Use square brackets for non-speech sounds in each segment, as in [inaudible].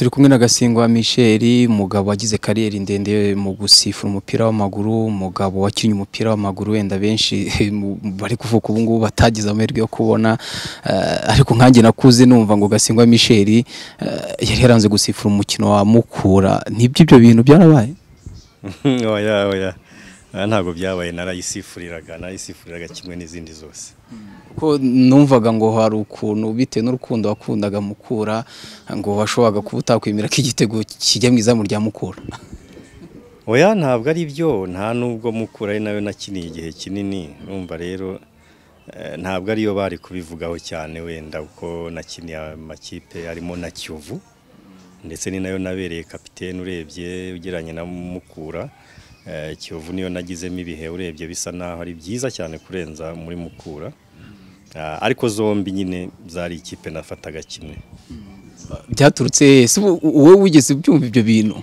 turi kumwe na Gasingwa Michel umugabo wagize kariyeri ndende mu gusifura umupira w'amaguru umugabo wakinnye umupira w'amaguru wenda benshi bari kuvuga ubu ngubu batagize amahirwe yo kubona eh, ariko nkanjye nakuze numva ngo Gasingwa Michel eh, yari yaranze gusifura umukino wa Mukura. Nibyo ibyo bintu byarabaye? [laughs] Oya oya. Ntabwo byabaye narayisifuriraga narayisifuriraga kimwe n'izindi zose. Ko numvaga ngo hari ukuntu bitewe n'urukundo wakundaga Mukura ngo washoboraga kuba utakwemera ko igitego kijya mu izamu rya Mukura. Oya ntabwo ari byo nta nubwo mukura ari na yo nakiniye igihe kinini numva rero eh, ntabwo ariyo bari kubivugaho cyane wenda uko nakiniye amakipe arimo na Kiyovu ndetse ni na yo nabereye kapitene urebye ugeranye na mukura. Kiyovu niyo nagizemo ibihe urebye bisa naho ari byiza cyane kurenza muri mukura. Ah, ariko zombi nyine zari ikipe nafataga kimwe. Byaturutse wowe wigeze ubyumva ibyo bintu?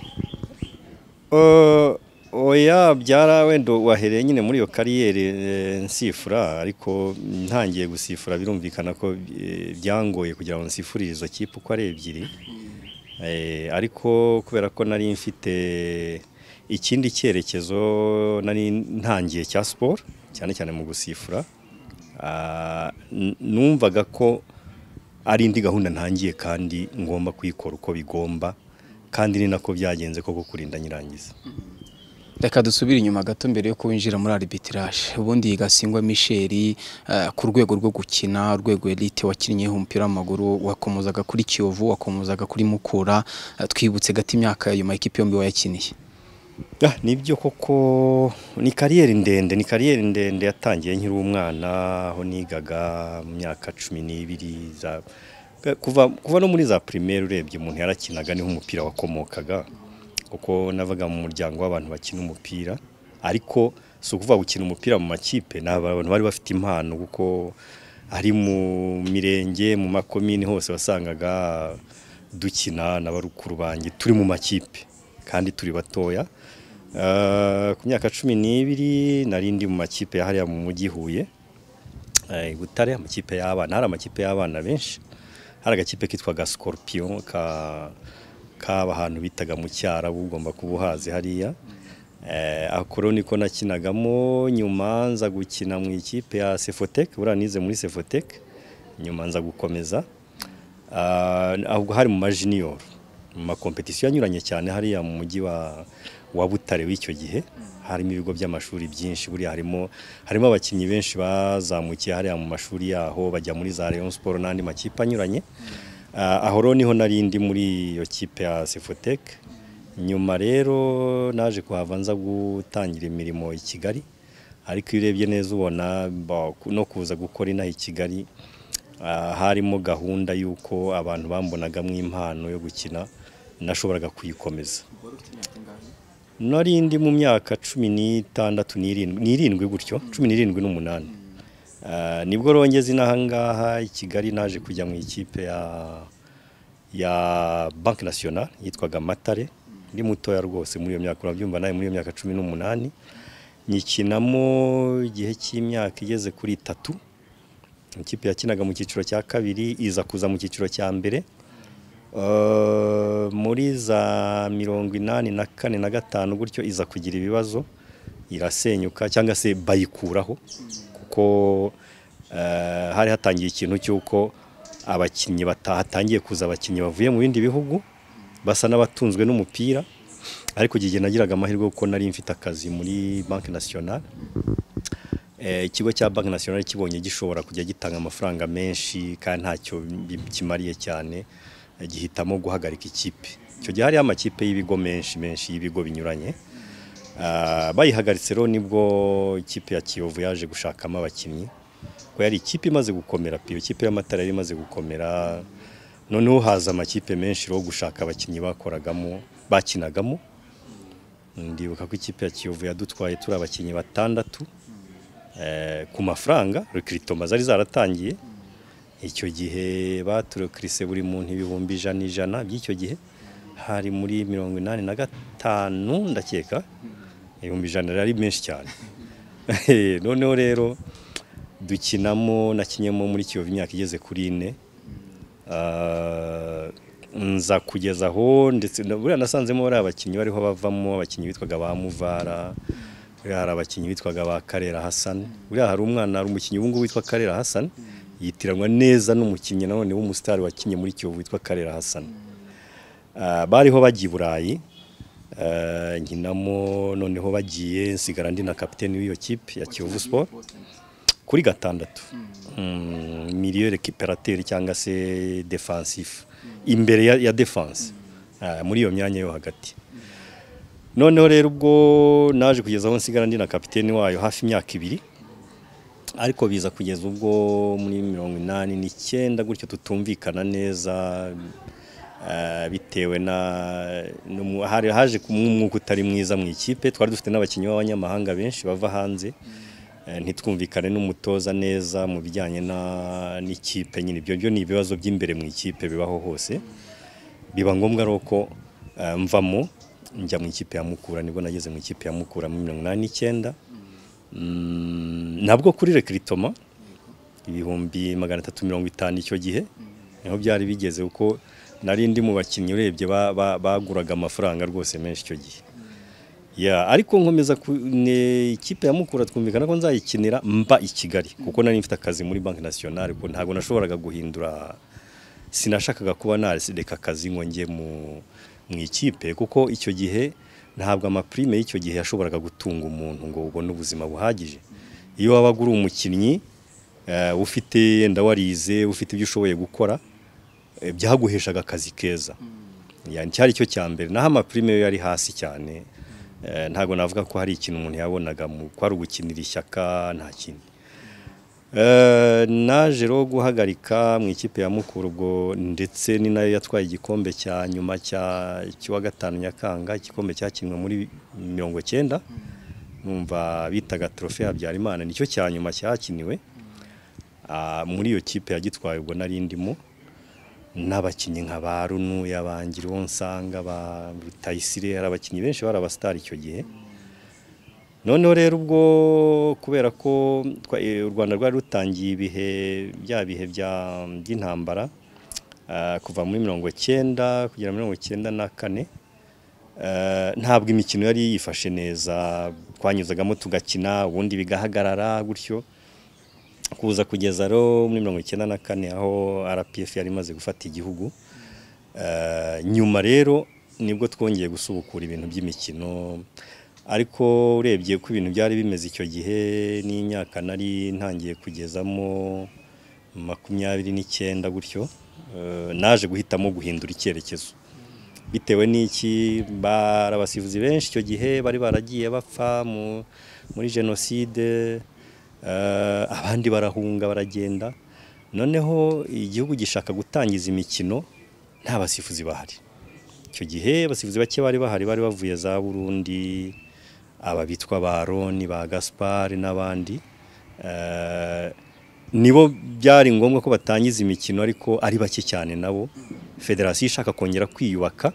Uh, oya byara wenda wahereye nyine muri iyo kariyeri eh, nsifura ariko ntangiye gusifura birumvikana ko eh, byangoye kugira ngo nsifurire izo kipe uko ari ebyiri. Eh, ariko kubera ko nari mfite ikindi cyerekezo nari ntangiye cya siporo cyane cyane mu gusifura ah, numvaga ko ari indi gahunda ntangiye kandi ngomba kuyikora uko bigomba kandi ni nako byagenze koko kurinda nyirangiza. Reka dusubire inyuma gato mbere yo kwinjira muri arbitrage. Ubundi Gasingwa Michel eh, ku rwego rwo gukina urwego elite wakinnyeho umupira w'amaguru wakomozaga kuri Kiyovu wakomozaga kuri Mukura eh, twibutse gato imyaka ayo makipe yombi wayakiniye Ah, ni byo koko ni kariyeri ndende ni kariyeri ndende yatangiye. Nkiri umwana aho nigaga mu myaka cumi n'ibiri kuva kuva no muri za primaire urebye umuntu yarakinaga ni ho umupira wakomokaga. Kuko navaga mu muryango w'abantu bakina umupira. Ariko si ukuvuga gukina umupira mu makipe ni abantu bari bafite impano kuko ari mu mirenge mu makomini hose wasangaga dukina na barukuru turi mu makipe. Kandi turi batoya ku myaka cumi n'ibiri nari ndi mu makipe hariya mu mujyi Huye. Eh, Butare amakipe y'abana hari amakipe y'abana benshi. Hari agakipe kitwaga ka kaba ahantu bitaga mu cyarabu ugomba kuba uhazi hariya. Eh, akoro niko nakinagamo nyuma nza gukina mu ikipe ya Sefotec buriya nize muri Sefotec nyuma nza gukomeza. Ah, ahubwo hari mu majiniyoro mu makompetisiyo anyuranye cyane hariya mu mujyi wa wa Butare w'icyo gihe harimo ibigo by'amashuri byinshi buriya harimo harimo abakinnyi benshi bazamukiye hariya mu mashuri yaho bajya muri za Rayon Sport n'andi makipe anyuranye. Ah, aho rero ni ho nari ndi muri iyo kipe ya Sefotec nyuma rero naje kuhava nza gutangira imirimo i Kigali ariko iyo urebye neza ubona no kuza gukora inaha i Kigali ah, harimo gahunda y'uko abantu bambonagamo impano yo gukina nashoboraga kuyikomeza. Nari ndi mu myaka cumi n'itandatu n'irindwi gutyo cumi n'irindwi n'umunani. Ah, ni bwo rongeze inaha ngaha i Kigali naje kujya mu ikipe ya Banque Nationale yitwaga Matare. Ndi mutoya rwose muri iyo myaka urabyumva nawe muri iyo myaka cumi n'umunani. Nyikinamo igihe cy'imyaka igeze kuri itatu. Ikipe yakinaga mu cyiciro cya kabiri iza kuza mu cyiciro cya mbere. Muri za mirongo inani na kane na gatanu gutyo iza kugira ibibazo irasenyuka cyangwa se bayikuraho kuko uh, hari hatangiye ikintu cy'uko abakinnyi batahatangiye kuza abakinnyi bavuye mu bindi bihugu basa n'abatunzwe n'umupira ariko igihe nagiraga amahirwe kuko nari mfite akazi muri Banque Nationale. Eh, ikigo cya Banque Nationale kibonye gishobora kujya gitanga amafaranga menshi kandi ntacyo kimariye cyane. Gihitamo guhagarika ikipe. Icyo gihe hariho amakipe y'ibigo menshi menshi y'ibigo binyuranye. Ah, bayihagaritse rero ni bwo ikipe ya Kiyovu yaje gushakamo abakinnyi. Ko yari ikipe imaze gukomera pe iyo kipe y'amatara yari imaze gukomera noneho haza amakipe menshi rero gushaka abakinnyi bakoragamo bakinagamo. Ndibuka ko ikipe ya Kiyovu yadutwaye turi abakinnyi batandatu. Eh, ku mafaranga rekiritoma zari zaratangiye icyo gihe baturekirise buri muntu ibihumbi ijana ijana. By'icyo gihe hari muri mirongo inani na gatanu ndakeka. Ibihumbi ijana ari menshi cyane. [laughs] Noneho rero dukinamo nakinyemo muri Kiyovu imyaka igeze kuri ine. Ah, nza kugeza aho ndetse buriya nasanzemo bariya abakinnyi bariho bavamo abakinnyi bitwaga ba Muvara buriya hari abakinnyi bitwaga ba Karera Hassan. Buriya hari umwana hari umukinnyi ubu ngubu witwa Karera Hassan. Yitiranwa neza n'umukinnyi nanone w'umusitari wakinnye muri Kiyovu witwa Karera Hassan. Ah, bariho bagiye i Burayi ah, nkinamo noneho bagiye nsigara ndi na kapiteni w'iyo kipe ya Kiyovu Sport kuri gatandatu. Mm, milieu récupérateur cyangwa se defensif imbere ya, defense Ah, muri iyo myanya yo hagati. Noneho rero ubwo naje kugeza aho nsigara ndi na kapiteni wayo hafi imyaka ibiri ariko biza kugeza ubwo muri mirongo inani n'icyenda gutyo tutumvikana neza eh, bitewe na hari haje umwuka utari mwiza mu ikipe. Twari dufite n'abakinnyi b'abanyamahanga benshi bava hanze. Eh, ntitwumvikane n'umutoza neza mu bijyanye n'ikipe nyine. Ibyo byo ni ibibazo by'imbere mu ikipe bibaho hose. Biba ngombwa rero ko eh, mvamo njya mu ikipe ya Mukura ni bwo nageze mu ikipe ya Mukura muri mirongo inani n'icyenda. Nabwo kuri rekiritoma ibihumbi magana atatu mirongo itanu icyo gihe ni ho byari bigeze kuko nari ndi mu bakinnyi urebye ba- ba- baguraga amafaranga rwose menshi icyo gihe. Ariko nkomeza ikipe ya Mukura twumvikana ko nzayikinira mba i Kigali kuko nari mfite akazi muri Nationale ko ntabwo nashoboraga guhindura sinashakaga kuba nareka akazi ngo njye mu ikipe kuko icyo gihe ntabwo amaprime y'icyo gihe yashoboraga gutunga umuntu ngo ubone ubuzima buhagije. Iyo wabaga uri umukinnyi eh, ufite yenda warize ufite ibyo ushoboye gukora eh, byaguheshaga akazi keza. Yani cyari cyo cya mbere. Naho amaprime yo yari hasi cyane eh, ntabwo navuga ko hari ikintu umuntu yabonaga mu ko ari ugukinira ishyaka nta Eh, naje rero guhagarika mu ikipe ya Mukura ubwo ndetse ni na yo yatwaye igikombe cya nyuma cya gatanu Nyakanga igikombe cyakinwe muri mirongo cyenda numva bitaga trofe Habyarimana ni cyo cya nyuma cyakiniwe. Ah, muri iyo kipe yagitwaye ubwo nari ndimo n'abakinnyi nka ba Runu yabangira uwo nsanga ba Rutayisire hari abakinnyi benshi bari abasitari icyo gihe. Noneho rero ubwo kubera ko eh, u Rwanda rwari rutangiye ibihe bya bihe by'intambara ah, kuva muri mirongo cyenda kugera mirongo cyenda na kane eh, ntabwo imikino yari yifashe neza twanyuzagamo tugakina ubundi bigahagarara gutyo. Kuza kugeza rero muri mirongo icyenda na kane aho RPF yari imaze gufata igihugu Eh, nyuma rero ni bwo twongeye gusubukura ibintu by'imikino ariko urebye ko ibintu byari bimeze icyo gihe n'imyaka nari ntangiye kugezamo makumyabiri n'icyenda gutyo eh, naje guhitamo guhindura icyerekezo. Bitewe n'iki? Bari abasifuzi benshi icyo gihe bari baragiye bapfa mu- muri jenoside eh, abandi barahunga baragenda. Noneho igihugu gishaka gutangiza imikino nta basifuzi bahari. Icyo gihe abasifuzi bake bari bahari bari bavuye za Burundi aba bitwa ba Roni ba Gaspard n'abandi Eh, nibo byari ngombwa ko batangiza imikino ariko ari bake cyane nabo. Federasiyo ishaka kongera kwiyubaka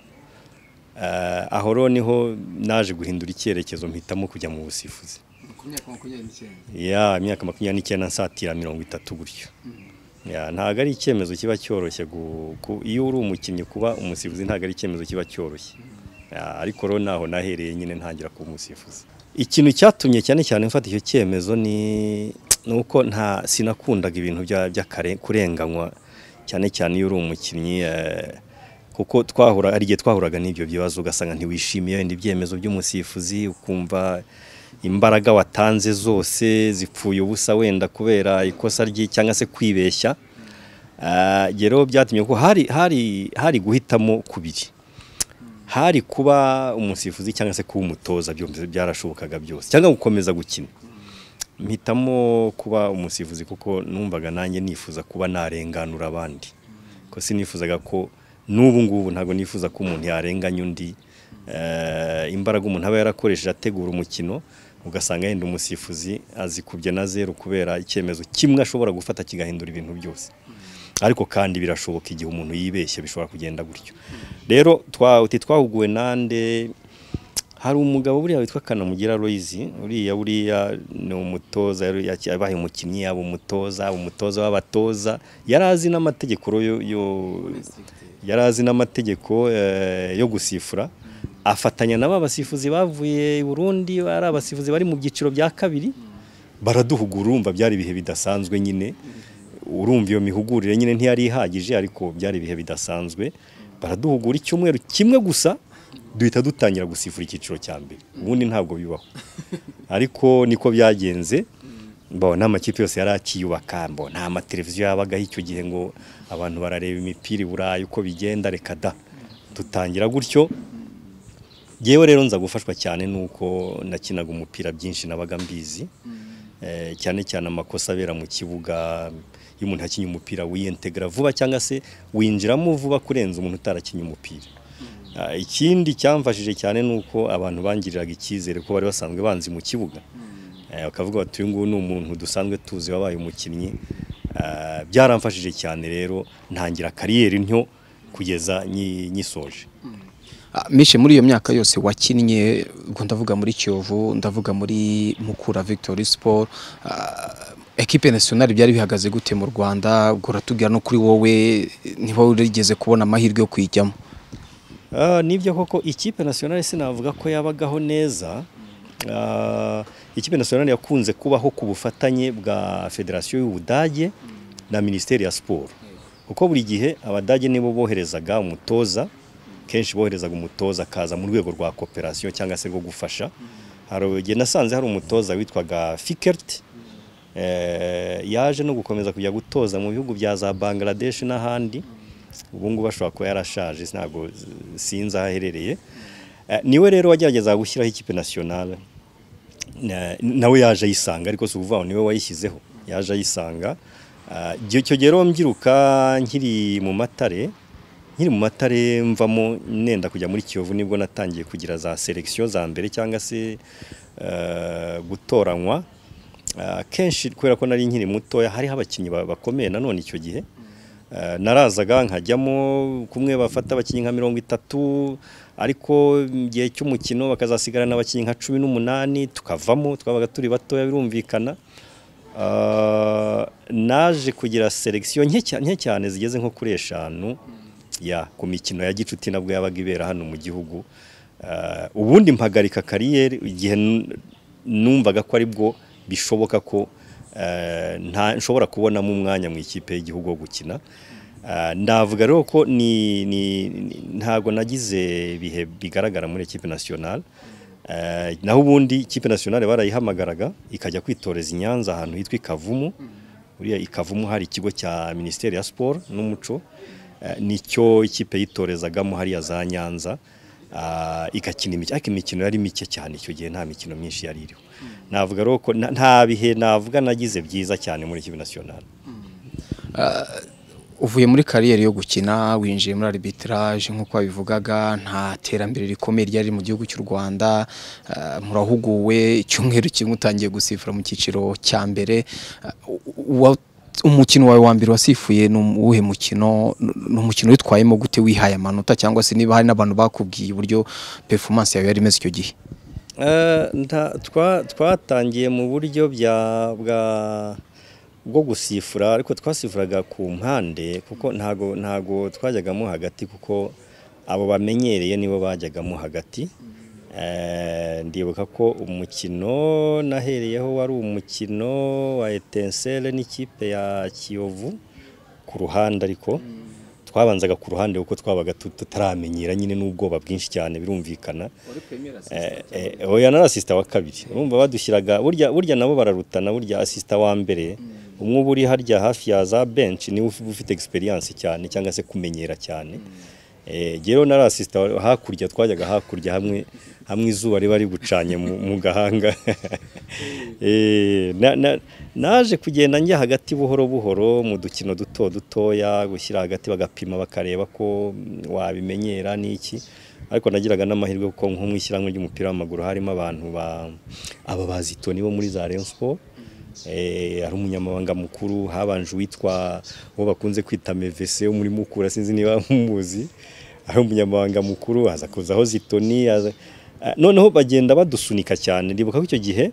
Eh, aho rero ni ho naje guhindura icyerekezo mpitamo kujya mu busifuzi. Ya imyaka makumyabiri n'icyenda nsatira mirongo itatu gutyo. Ya ntabwo ari icyemezo kiba cyoroshye iyo uri umukinnyi kuba umusifuzi ntabwo ari icyemezo kiba cyoroshye. Ya, ariko rero naho nahereye nyine ntangira kuba umusifuzi. Ikintu cyatumye cyane cyane mfata icyo cyemezo ni ni uko nta sinakundaga ibintu kurenganywa. Cyane cyane iyo uri umukinnyi eh, kuko twahura hari igihe twahuraga n'ibyo bibazo ugasanga ntiwishimiye wenda ibyemezo by'umusifuzi ukumva imbaraga watanze zose zipfuye ubusa wenda kubera ikosa rye cyangwa se kwibeshya. Ah, rero byatumye ko hari hari hari guhitamo kubiri. Hari kuba umusifuzi cyangwa se kuba umutoza byarashobokaga byose cyangwa gukomeza gukina. Mpitamo kuba umusifuzi kuko numvaga nanjye nifuza kuba narenganura abandi. Ko sinifuzaga ko n'ubu ngubu ntabwo nifuza ko umuntu yarenganya undi. Eh, imbaraga umuntu aba yarakoresheje ategura umukino ugasanga yenda umusifuzi azikubye na zeru kubera icyemezo kimwe ashobora gufata kigahindura ibintu byose. Ariko kandi birashoboka igihe umuntu yibeshye bishobora kugenda gutyo. Rero twawuti twahuguwe nande? Hari umugabo buriya witwa Kanamugira Loizi uriya buriya ni umutoza yabaye umukinnyi yaba umutoza umutoza w'abatoza. Yari azi n'amategeko yari azi n'amategeko eh, yo gusifura. Afatanya na ba basifuzi bavuye i Burundi ari abasifuzi bari mu byiciro bya kabiri baraduhugura urumva byari ibihe bidasanzwe nyine. Urumva iyo mihugurire nyine ntiyari ihagije ariko byari ibihe bidasanzwe. Baraduhugura icyumweru kimwe gusa duhita dutangira gusifura icyiciro cya mbere. Ubundi ntabwo bibaho. Ariko niko byagenze mbo n'amakipe yose yari akiyubaka mbo nta mateleviziyo yabagaho icyo gihe ngo abantu barareba imipira i uko bigenda reka da. Dutangira gutyo. Yewe rero nza gufashwa cyane nuko nakinaga umupira byinshi nabaga mbizi. Eh, cyane cyane amakosa abera mu kibuga iyo umuntu akinnye umupira wiyentegara vuba cyangwa se winjiramo vuba kurenza umuntu utarakinnye umupira. Ah, ikindi cyamfashije cyane nuko abantu bangiriraga icyizere ko bari basanzwe banzi mu kibuga. Eh, bakavuga bati uyu nguyu ni umuntu dusanzwe tuzi wabaye umukinnyi. Ah, byaramfashije cyane rero ntangira kariyeri ntyo kugeza nyi- nyisoje. Ah, Mishe muri iyo myaka yose wakinnye ubwo ndavuga muri Kiyovu ndavuga muri Mukura Victory Sport equipe nationale byari bihagaze gute mu Rwanda? Uratubwira no kuri wowe niba urigeze kubona amahirwe yo kuyijyamo Ah, ni byo koko ikipe nationale sinavuga ko yabagaho neza. Ah, ikipe nationale yakunze kubaho ku bufatanye bwa federasiyo y'ubudage na minisiteri ya siporo kuko buri gihe abadage nibo boherezaga umutoza kenshi boherezaga umutoza akaza mu rwego rwa kooperasiyo cyangwa se rwo gufasha. Hari igihe nasanze hari umutoza witwaga fikert yaje no gukomeza kujya gutoza mu bihugu bya za Bangladesh n'ahandi. Ubu ngubu ashobora kuba yarashaje ntabwo sinzi aho aherereye. Eh, ni we rero wagerageza gushyiraho ikipe nationale Na- nawe yaje ayisanga ariko si ukuvuga ngo ni we wayishyizeho yaje ayisanga. Icyo gihe rero mbyiruka nkiri mu matare nkiri mu matare mvamo nenda kujya muri kiyovu ni bwo natangiye kugira za selekisiyo za mbere cyangwa se eh, gutoranywa. Kenshi kubera ko nari nkiri mutoya hariho abakinnyi ba- bakomeye nanone icyo gihe. Eh, narazaga nkajyamo kumwe bafata abakinnyi nka mirongo itatu ariko mu gihe cy'umukino bakazasigarana abakinnyi nka cumi n'umunani tukavamo twabaga turi batoya birumvikana. Ah, naje kugira selekisiyo nke cya- nke cyane zigeze nko kuri eshanu ku mikino ya gicuti nabwo yabaga ibera hano mu gihugu. Ah, ubundi mpagarika kariyeri igihe numvaga ko ari bwo bishoboka ko eh, nshobora kubonamo umwanya mu ikipe y'igihugu wo gukina. Ah, ndavuga rero ko ni, ni, ntago nagize ibihe bigaragara muri equipe nationale. Eh, naho ubundi ikipe nationale barayihamagaraga ikajya kwitoreza i Nyanza ahantu hitwa Ikavumu uriya Ikavumu hari ikigo cya Ministeri ya Sport n'umuco. Eh, ni cyo ikipe yitorezagamo hariya za Nyanza. Igakina imikino ariko imikino yari mike cyane icyo gihe nta mikino myinshi yari iriho. Navuga rero ko nta- bihe navuga nagize byiza cyane muri equipe nationale uvuye muri kariyeri yo gukina winjiye muri arbitrage nk'uko wabivugaga nta terambere rikomeye ryari mu gihugu cy'u Rwanda. Ah, murahuguwe icyumweru kimwe utangiye gusifura mu cyiciro cya mbere. Ah, umukino wawe wa mbere wasifuye ni uwuhe mukino? Ni umukino witwayemo gute wihaye amanota? Cyangwa se niba hari n'abantu bakubwiye uburyo performance yawe yari imeze icyo gihe? Eh, twatangiye mu buryo bya bwa bwo gusifura ariko twasifuraga ku mpande kuko ntago twajyagamo hagati kuko abo bamenyereye nibo bajyagamo hagati. Ndibuka ko umukino nahereyeho wari umukino wa Etincelle n'ikipe ya Kiyovu ku ruhande ariko twabanzaga ku ruhande kuko twabaga tut- tutaramenyera nyine n'ubwoba bwinshi cyane birumvikana. Eh, eh, oya nari asisita wa kabiri. Urumva badushyiraga burya burya nabo bararutana burya asisita wa mbere. Umwe uba uri harya hafi ya za benshi ni we uf- ufite experience cyane cyangwa se kumenyera cyane. Eh rero nari asisita hakurya twajyaga hakurya hamwe. [laughs] hamwe izuba riba rigucanye mu, gahanga. [laughs] Eh na, na, naje kugenda njya hagati buhoro buhoro mu dukino duto dutoya gushyira hagati bagapima bakareba ko wabimenyera n'iki. Ariko nagiraga n'amahirwe kuko nko mu ishyirahamwe ry'umupira w'amaguru harimo abantu ba aba bazitoni bo muri za Rayon Sport. Eh ari umunyamabanga mukuru habanje uwitwa uwo bakunze kwita Mevese wo muri Mukura sinzi niba muzi. Ari umunyamabanga mukuru aza kuzaho zitoni noneho bagenda badusunika cyane. Ndibuka ko icyo gihe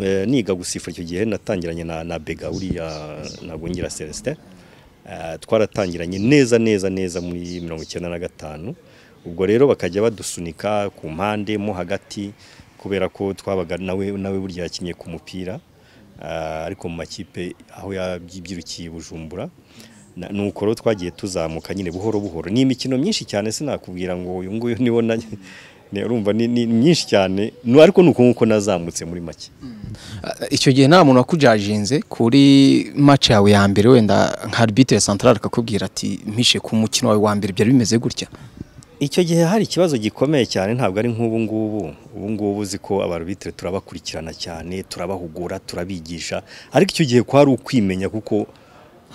eh, niga gusifura icyo gihe natangiranye na, na Bega uriya ntabwo ngira Celestin Eh, twaratangiranye neza neza neza muri mirongo icyenda na gatanu. Ubwo rero bakajya badusunika ku mpande mo hagati kubera ko twabaga nawe nawe burya yakinnye ku mupira. Ariko mu makipe aho yabyirukiye Bujumbura Na- nuko rero twagiye tuzamuka nyine buhoro buhoro. Ni imikino myinshi cyane sinakubwira ngo uyu nguyu niwo na urumva ni ni myinshi cyane ariko nuko nk'uko nazamutse muri make. Uh, icyo gihe nta muntu wakujajinze kuri match yawe ya mbere wenda nka arbitre central akakubwira ati mpishe ku mukino wawe wa mbere byari bimeze gutya? Icyo gihe hari ikibazo gikomeye cyane ntabwo ari nk'ubu ngubu. Ubu ngubu uzi ko abarubitire turabakurikirana cyane turabahugura turabigisha. Ariko icyo gihe kwari ukwimenya kuko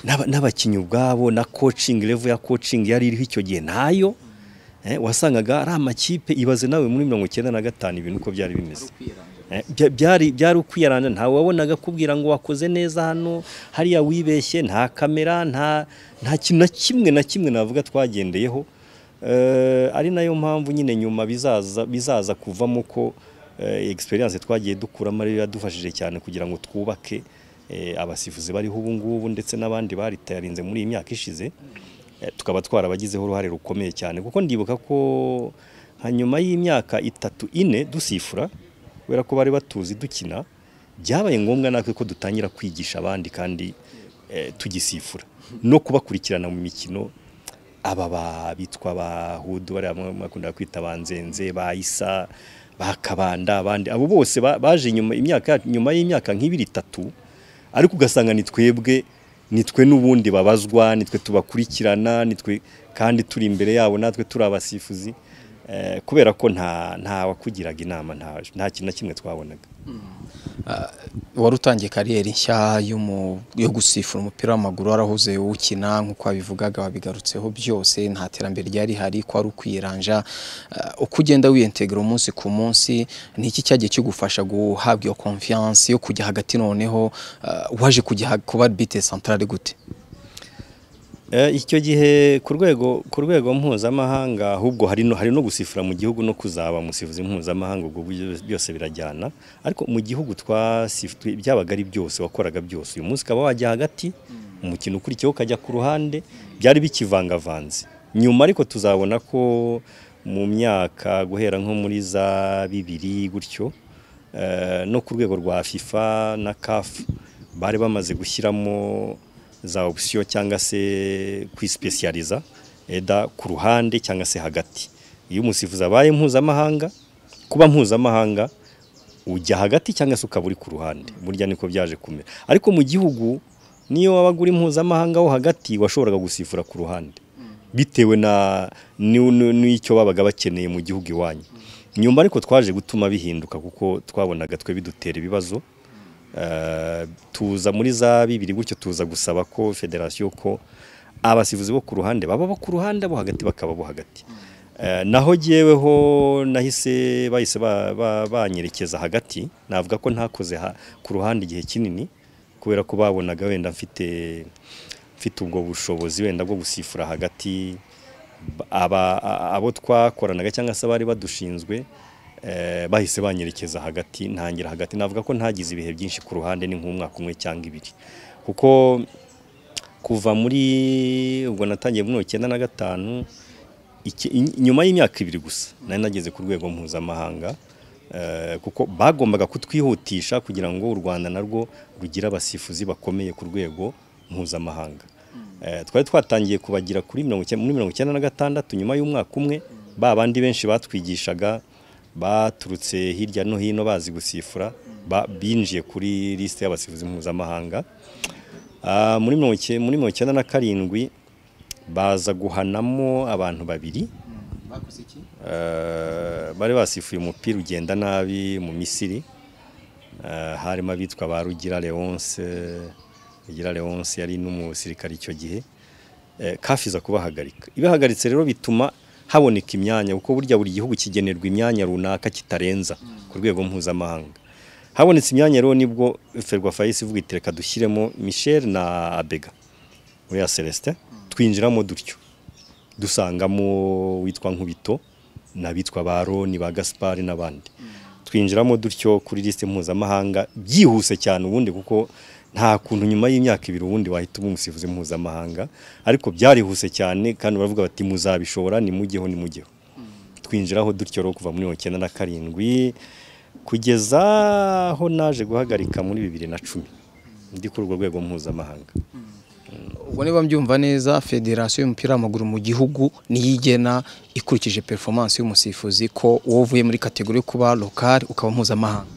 n'aba- n'abakinnyi ubwabo na coaching level ya coaching yari iriho icyo gihe. Ntayo eh, wasangaga ari amakipe ibaze nawe muri mirongo icyenda na gatanu ibintu uko byari bimeze. Eh, bya- byari ukwiyaranja ntawe wabonaga kubwira ngo wakoze neza hano hariya wibeshye nta kamera nta nta kintu na kimwe na kimwe navuga twagendeyeho. Eh, ari na yo mpamvu nyine nyuma bizaza bizaza kuvamo ko eh, experience twagiye dukuramo ari yadufashije cyane kugira ngo twubake eh, abasifuzi bariho ubu ngubu ndetse n'abandi baritayarinze muri iyi myaka ishize. Eh, tukaba twarabagizeho uruhare rukomeye cyane kuko ndibuka ko nka nyuma y'imyaka itatu ine dusifura kubera ko bari batuzi dukina byabaye ngombwa natwe ko dutangira kwigisha abandi kandi eh, tugisifura. No kubakurikirana mu mikino aba ba- bitwa ba hudu bariya bakunda kwita banzenze ba isa ba kabanda abandi abo bose ba- baje nyuma y'imyaka nk'ibiri itatu ariko ugasanga ni twebwe nitwe n'ubundi babazwa nitwe tubakurikirana nitwe kandi turi imbere yabo natwe turi abasifuzi. Kubera ko nta wakugiraga inama nta kintu na kimwe twabonaga. Wari utangiye kariyeri nshya yo gusifura umupira w'amaguru warahoze uwukina nk'uko wabivugaga wabigarutseho byose nta terambere ryari rihari ko ari ukwiranja. Uh, uko ugenda wiyentegera umunsi ku munsi ni iki cyagiye kigufasha guhabwa iyo confiance yo kujya hagati noneho? Waje kujya kuba bite centrale gute? Eh, icyo gihe ku rwego ku rwego mpuzamahanga ahubwo hari no hari no gusifura mu gihugu no kuzaba umusifuzi mpuzamahanga ubwo byose birajyana. Ariko mu gihugu twasifuye byabaga ari byose wakoraga byose. Uyu munsi ukaba wajya hagati umukino ukurikiyeho ukajya ku ruhande byari bikivangavanze. Nyuma ariko tuzabona ko mu myaka guhera nko muri za bibiri gutyo eh, no ku rwego rwa FIFA na CAF bari bamaze gushyiramo za option cyangwa se kwisipesiyaliza eda ku ruhande cyangwa se hagati. Iyo umusifuzi abaye mpuzamahanga kuba mpuzamahanga ujya hagati cyangwa se ukaba uri ku ruhande. Burya niko byaje kumera. Ariko mu gihugu niyo wabaga uri mpuzamahanga wo hagati washoboraga gusifura ku ruhande. Bitewe na ni- ni- n'icyo babaga bakeneye mu gihugu iwanyu. Nyuma ariko twaje gutuma bihinduka kuko twabonaga twe bidutera ibibazo Eh, tuza muri za bibiri gutyo tuza gusaba ko federasiyo ko abasifuzi bo ku ruhande baba bo ku ruhande bo hagati bakaba bo hagati. Eh, naho jyeweho nahise bahise ba- ba- banyerekeza hagati navuga ko ntakoze ku ruhande igihe kinini kubera ko babonaga wenda mfite mfite ubwo bushobozi wenda bwo gusifura hagati abo twakoranaga cyangwa se abari badushinzwe eh, bahise banyerekeza hagati ntangira hagati. Navuga ko ntagize ibihe byinshi ku ruhande ni nk'umwaka umwe cyangwa ibiri. Kuko kuva muri ubwo natangiye muri mirongo icyenda na gatanu nyuma y'imyaka ibiri gusa nari nageze ku rwego mpuzamahanga eh, kuko bagombaga kutwihutisha kugira ngo u Rwanda narwo rugire abasifuzi bakomeye ku rwego mpuzamahanga. Eh, twari twatangiye kubagira kuri mirongo icyenda na gatandatu nyuma y'umwaka umwe ba bandi benshi batwigishaga baturutse hirya no hino bazi gusifura ba- binjiye kuri lisite y'abasifuzi mpuzamahanga. Ah, muri mirongo icyenda- na karindwi baza guhanamo abantu babiri. Eh, bari basifuye umupira ugenda nabi mu Misiri. Eh, harimo abitwa ba Rugira Leonce Rugira Leonce yari n'umusirikare icyo gihe. Eh, kafi iza kubahagarika ibahagaritse rero bituma haboneka imyanya kuko burya buri gihugu kigenerwa imyanya runaka kitarenza ku rwego mpuzamahanga. Habonetse imyanya rero ni bwo Ferwafa yahise ivuga iti reka dushyiremo Michel na Abega. Uriya Celestin twinjiramo dutyo. Dusangamo witwa Nkubito n'abitwa ba Roni ba Gaspard n'abandi. Twinjiramo dutyo kuri liste mpuzamahanga byihuse cyane ubundi kuko nta kuntu nyuma y'imyaka ibiri ubundi wahita uba umusifuzi mpuzamahanga ariko byarihuse cyane kandi baravuga bati muzabishobora nimujyeho nimujyeho twinjiraho dutyo rero kuva muri mirongo icyenda na karindwi kugeza aho naje guhagarika muri bibiri na cumi. Ndi kuri urwo rwego mpuzamahanga. Ubwo niba mbyumva neza federasiyo y'umupira w'amaguru mu gihugu niyo igena ikurikije performance y'umusifuzi ko wowe uvuye muri kategori yo kuba lokal ukaba mpuzamahanga.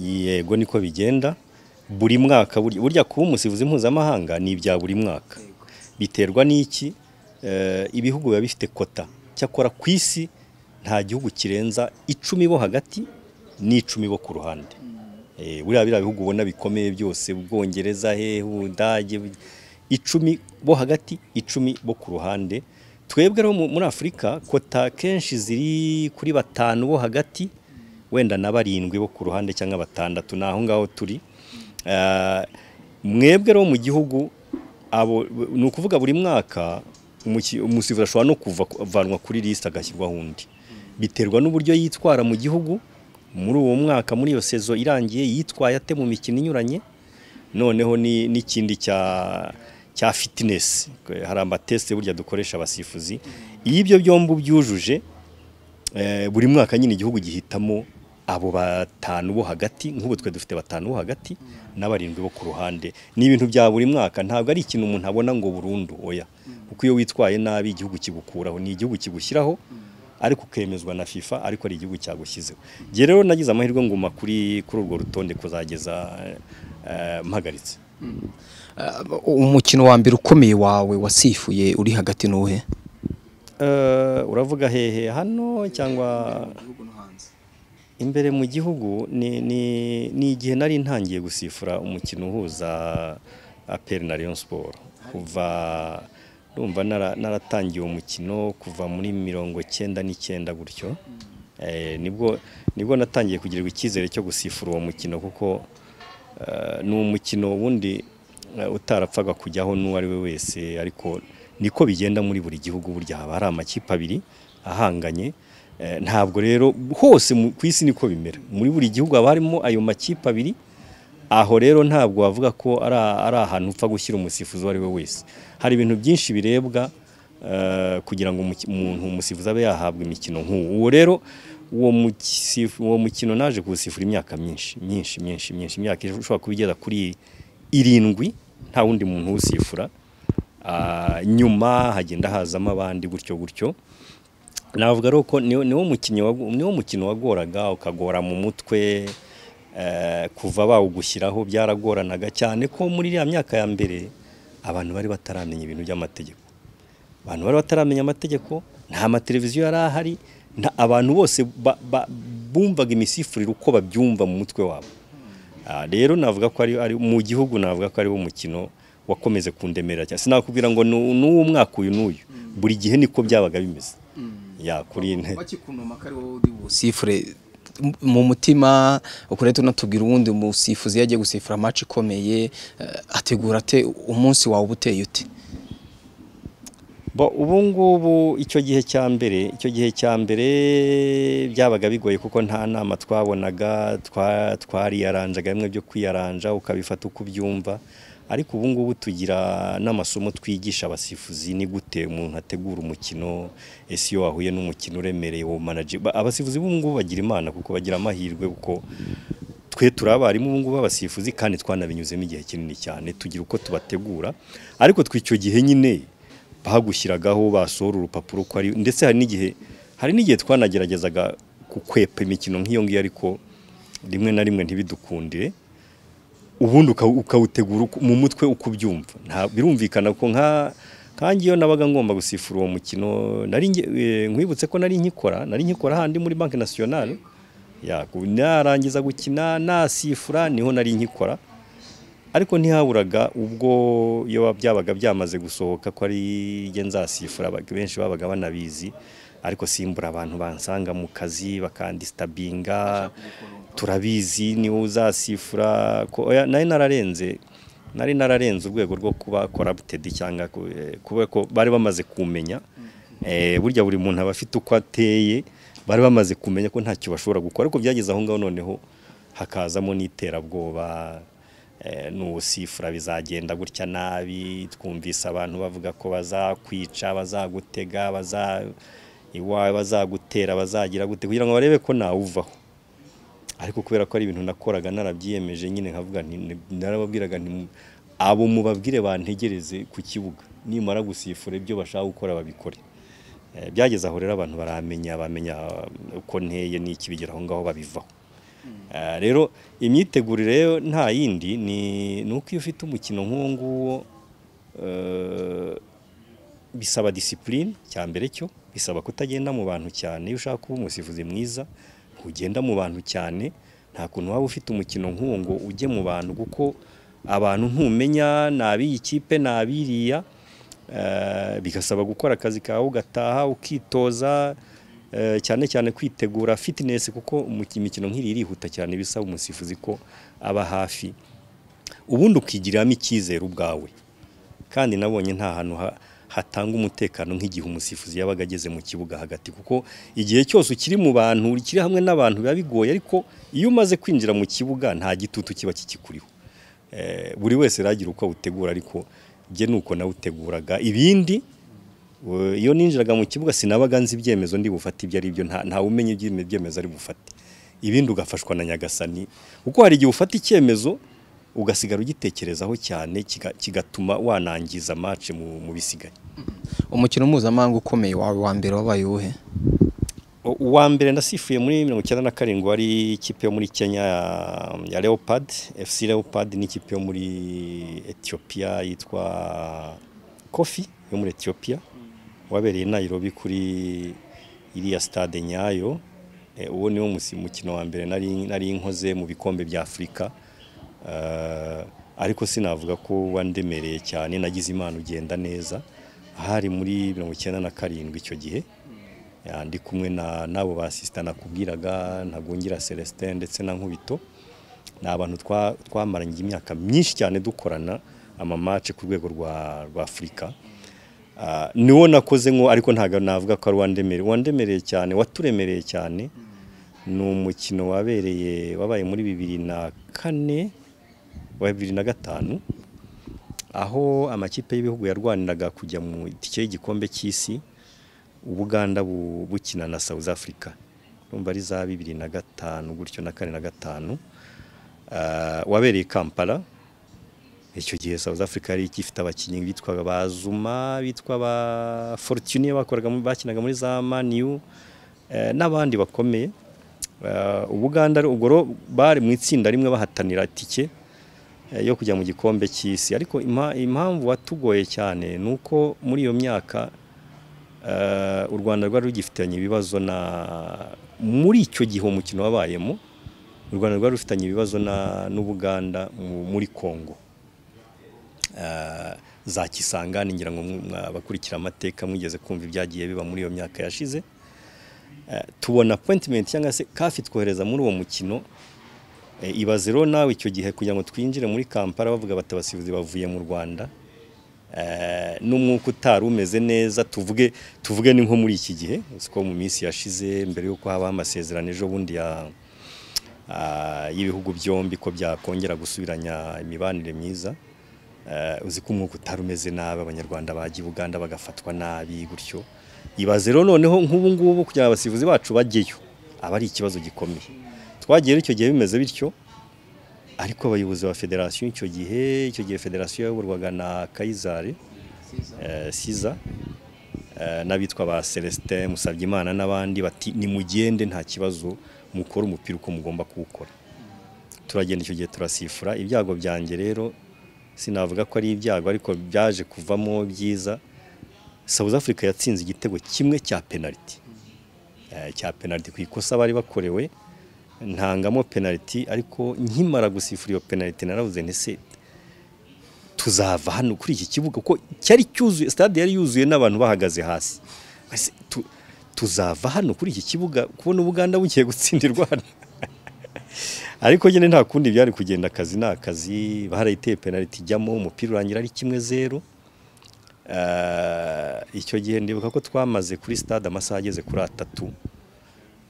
Yego niko bigenda. Buri mwaka burya kuba umusifuzi mpuzamahanga ni ibya buri mwaka. Biterwa n'iki? Eh, ibihugu biba bifite kota cyakora ku isi nta gihugu kirenza icumi bo hagati n'icumi bo ku ruhande. Eh, buriya biriya bihugu ubona bikomeye byose ubwongereza hehe ubudage icumi bo hagati icumi bo ku ruhande. Twebwe rero mu- muri afurika kota kenshi ziri kuri batanu bo hagati wenda na barindwi bo ku ruhande cyangwa batandatu ni aho ngaho turi. Mwebwe rero mu gihugu abo ni ukuvuga buri mwaka umusifuzi ashobora no kuva avanwa kuri lisite agashyirwaho undi biterwa n'uburyo yitwara mu gihugu muri uwo mwaka muri iyo sezo irangiye yitwaye ate mu mikino inyuranye? Noneho ni- n'ikindi cya cya fitinesi hari amatesite burya dukoresha abasifuzi. Iyo ibyo byombi ubyujuje eh, buri mwaka nyine igihugu gihitamo abo batanu bo hagati nk'ubu twe dufite batanu bo hagati n'abarindwi bo ku ruhande. Ni ibintu bya buri mwaka ntabwo ari ikintu umuntu abona ngo burundu oya. Kuko iyo witwaye nabi igihugu kigukuraho. Ni igihugu kigushyiraho ariko ukemezwa na FIFA ariko ari igihugu cyagushyizeho njye rero nagize amahirwe nguma kuri kuri urwo rutonde kuzageza eh, mpagaritse. Umukino wa mbere ukomeye wawe wasifuye uri hagati n'uwe Eh, uravuga hehe hano cyangwa imbere mu gihugu ni igihe nari ntangiye gusifura umukino uhuza APR na Rayon Sport. Kuva ndumva nara- naratangiye umukino kuva muri mirongo cyenda n'icyenda gutyo. Eh, ni bwo ni bwo natangiye kugirirwa icyizere cyo gusifura uwo mukino kuko eh, ni umukino wundi eh, utarapfaga kujyaho n'uwo ari we wese ariko niko bigenda muri buri gihugu burya haba hari amakipe abiri ahanganye. Ntabwo rero hose ku isi niko bimera. Muri buri gihugu haba harimo ayo makipe abiri aho rero ntabwo wavuga ko ari ahantu upfa gushyira umusifuzi uwo ari we wese. Hari ibintu byinshi birebwa eh, kugira ngo umuntu umusifuzi abe yahabwa imikino nk'uwo. Uwo rero uwo mukino naje kuwusifura imyaka myinshi myinshi myinshi myinshi. Imyaka ishobora kuba igera kuri irindwi nta wundi muntu uwusifura Ah, nyuma hagenda hazamo abandi gutyo gutyo. Navuga rero ko niwo mukino wagoraga ukagora mu mutwe eh, kuva bawugushyiraho byaragoranaga cyane ko muri iriya myaka ya mbere abantu bari bataramenya ibintu by'amategeko. Abantu bari bataramenya amategeko nta mateleviziyo yari ahari abantu bose bumvaga imisifurire uko babyumva mu mutwe wabo. Ah, rero navuga ko ari ari mu gihugu navuga ko ari wo mukino wakomeze kundemerera cyane. Sinakubwira ngo nu- n'uwo mwaka uyu n'uyu. Buri gihe niko byabaga bimeze. Ya kuri ne bakikunoma ko ari wowe uri busifure mu mutima ukure tunatubwira uwundi musifuzi iyo agiye gusifura match ikomeye eh, ategura ate umunsi wawe uba uteye ute Bo ubu ngubu icyo gihe cya mbere icyo gihe cya mbere byabaga bigoye kuko nta nama twabonaga twa- twariyaranjaga bimwe byo kwiyaranja ukabifata uko ubyumva. Ariko ubu ngubu tugira n'amasomo twigisha abasifuzi ni gute umuntu ategura umukino ese iyo wahuye n'umukino uremereye wo manager ba- abasifuzi b'ubu ngubu bagira imana kuko bagira amahirwe kuko twe turi abarimu ubu ngubu b'abasifuzi kandi twanabinyuzemo igihe kinini cyane tugira uko tubategura. Ariko tw'icyo gihe nyine bagushyiragaho basohora urupapuro ko ari ndetse hari n'igihe hari n'igihe twanageragezaga kukwepa imikino nk'iyo ngiyo ariko rimwe na rimwe ntibidukundire. Ubundi uka- ukawutegura mu mutwe uko ubyumva birumvikana ko nka kanjye iyo nabaga ngomba gusifura uwo mukino eh, nkwibutse ko nari nkikora nari nkikora handi muri banki ku- narangiza gukina nasifura ni ho nari nkikora. Ariko ntihaburaga ubwo iyo byabaga byamaze gusohoka ko ari njye nzasifura benshi babaga banabizi. Ariko simbura abantu bansanga mu kazi bakandisitabinga turabizi ni we uzasifura. Nari nararenze nari nararenze urwego rwo kuba corrupted cyangwa eh, kuba ko bari bamaze kumenya. Eh, burya buri muntu aba afite uko ateye bari bamaze kumenya ko ntacyo bashobora gukora. Ariko byageze aho ngaho noneho hakazamo n'iterabwoba eh, nusifura bizagenda gutya nabi. Twumvise abantu bavuga ko bazakwica bazagutega bazagutera bazagira gute kugira ngo barebe ko nawuvaho. Ariko kubera ko ari ibintu nakoraga narabyiyemeje nyine nkavuga nti narababwiraga nti abo mubabwire bantegereze ku kibuga. Nimara gusifura ibyo bashaka gukora babikore. Eh, byageze aho rero abantu baramenya bamenya uh, uko nteye n'iki bigera aho ngaho babivaho. Eh, rero imyitegurire yo nta yindi ni ni uko iyo ufite umukino nk'uwo nguwo eh, bisaba disipurine cya mbere cyo bisaba kutagenda mu bantu cyane. Iyo ushaka kuba umusifuzi mwiza ntugenda mu bantu cyane nta kuntu waba ufite umukino nk'uwo ngo ujye mu bantu kuko abantu ntumenya ni ab'iyi kipe ni ab'iriya Eh, bigasaba gukora akazi kawe ugataha ukitoza eh, cyane cyane kwitegura fitness kuko imikino nk'iri irihuta cyane bisaba umusifuzi ko aba hafi. Ubundi ukigiriramo icyizere ubwawe. Kandi nabonye nta hantu ha- hatanga umutekano nk'igihe umusifuzi yabaga ageze mu kibuga hagati. Kuko igihe cyose ukiri mu bantu ukiri hamwe n'abantu biba bigoye. Ariko iyo umaze kwinjira mu kibuga nta gitutu kiba kikikuriho. Eh, buri wese ragira uko awutegura. Ariko njye nuko nawuteguraga. Ibindi we- iyo ninjiraga mu kibuga sinabaga nzi ibyemezo ndi bufate ibyo ari byo nta ntawe umenya ibyemezo ari bufate ibindi ugafashwa na nyagasani. Kuko hari igihe ufata icyemezo ugasigara ugitekerezaho cyane kiga- kigatuma wanangiza match mu, mu bisigaye. Umukino mpuzamahanga ukomeye wawe wa mbere wabaye uwuhe? Uwa mbere ndasifuye muri mirongo icyenda na karindwi wari ikipe yo muri Kenya ya, Leopard FC Leopard n'ikipe yo muri Ethiopia yitwa Kofi yo muri Ethiopia. Wabereye i Nairobi kuri iriya stade nyayo. Eh, uwo niwo mukino wa mbere nari nkoze mu bikombe bya Afurika ariko sinavuga ko wandemereye cyane nagize imana ugenda neza hari muri mirongo icyenda na karindwi icyo gihe. Ya, ndi kumwe na nabo basista nakubwiraga ntagungira Celestin ndetse na Nkubito. Ni abantu twa- twamaranye imyaka myinshi cyane dukorana amamace ku rwego rwa Afurika Ah, niwo nakoze nko ariko ntabwo navuga ko ari uwandemereye. Uwandemereye cyane waturemereye cyane ni umukino wabereye wabaye muri bibiri na kane. Wa bibiri na gatanu aho amakipe y'ibihugu yarwaniraga kujya mu itike y'igikombe cy'isi ubuganda bu- bukina na South Africa. Urumva ari za bibiri na gatanu gutyo na kane na gatanu. Ah, wabereye Kampala icyo gihe South Africa yari ifite abakinnyi bitwaga ba Zuma bitwa ba mu- bakinaga muri za Manu eh, n'abandi bakomeye. Eh, ubuganda ubwo bari mu itsinda rimwe bahatanira tike eh, yo kujya mu gikombe cy'isi. Ariko impa- impamvu watugoye cyane ni uko muri iyo myaka eh, u Rwanda rwari rugifitanye ibibazo na muri icyo gihe umukino wabayemo u Rwanda rwari rufitanye ibibazo n'Ubuganda mu- muri Kongo Eh, za Kisangani ngira ngo abakurikira amateka mwigeze kumva ibyagiye biba muri iyo myaka yashize. Eh, tubona appointment cyangwa se kafi twohereza muri uwo mukino Eh, ibaze rero nawe icyo gihe kugira ngo twinjire muri Kampala bavuga bati abasifuzi bavuye mu Rwanda. Eh, n'umwuka utari umeze neza tuvuge tuvuge ni nko muri iki gihe. Siko mu minsi yashize mbere yuko habaho amasezerano ejo bundi ya ah, y'ibihugu byombi ko byakongera gusubiranya imibanire myiza. Eh, uzi ko umwuka utari umeze nabi abanyarwanda bajya i Buganda bagafatwa nabi gutyo. Ibaze rero noneho nk'ubu ngubu kugira ngo abasifuzi bacu bajyeyo aba ari ikibazo gikomeye. Twagiye icyo gihe bimeze bityo ariko abayobozi ba federasiyo icyo gihe icyo gihe federasiyo yayoborwaga na Kayizari eh, Siza eh, n'abitwa ba Celestin Musabyimana n'abandi bati nimugende nta kibazo mukora umupira uko mugomba kuwukora. Turagenda icyo gihe turasifura. Ibyago byanjye rero sinavuga ko ari ibyago ariko byaje kuvamo byiza. South Africa yatsinze igitego kimwe cya penalty. Eh, cya penalty ku ikosa bari bakorewe. Ntangamo penalty ariko nkimara gusifura iyo penalty naravuze nti se tuzava hano kuri iki kibuga? Ko cyari cyuzuye stade yari yuzuye n'abantu bahagaze hasi. Tuzava hano kuri iki kibuga kubona ubuganda bugiye gutsindirwa hano? [laughs] Ariko nyine nta kundi byari kugenda akazi ni akazi barayiteye penalty ijyamo umupira urangira ari kimwe zero. Eh, icyo gihe ndibuka ko twamaze kuri stade amasaha ageze kuri atatu.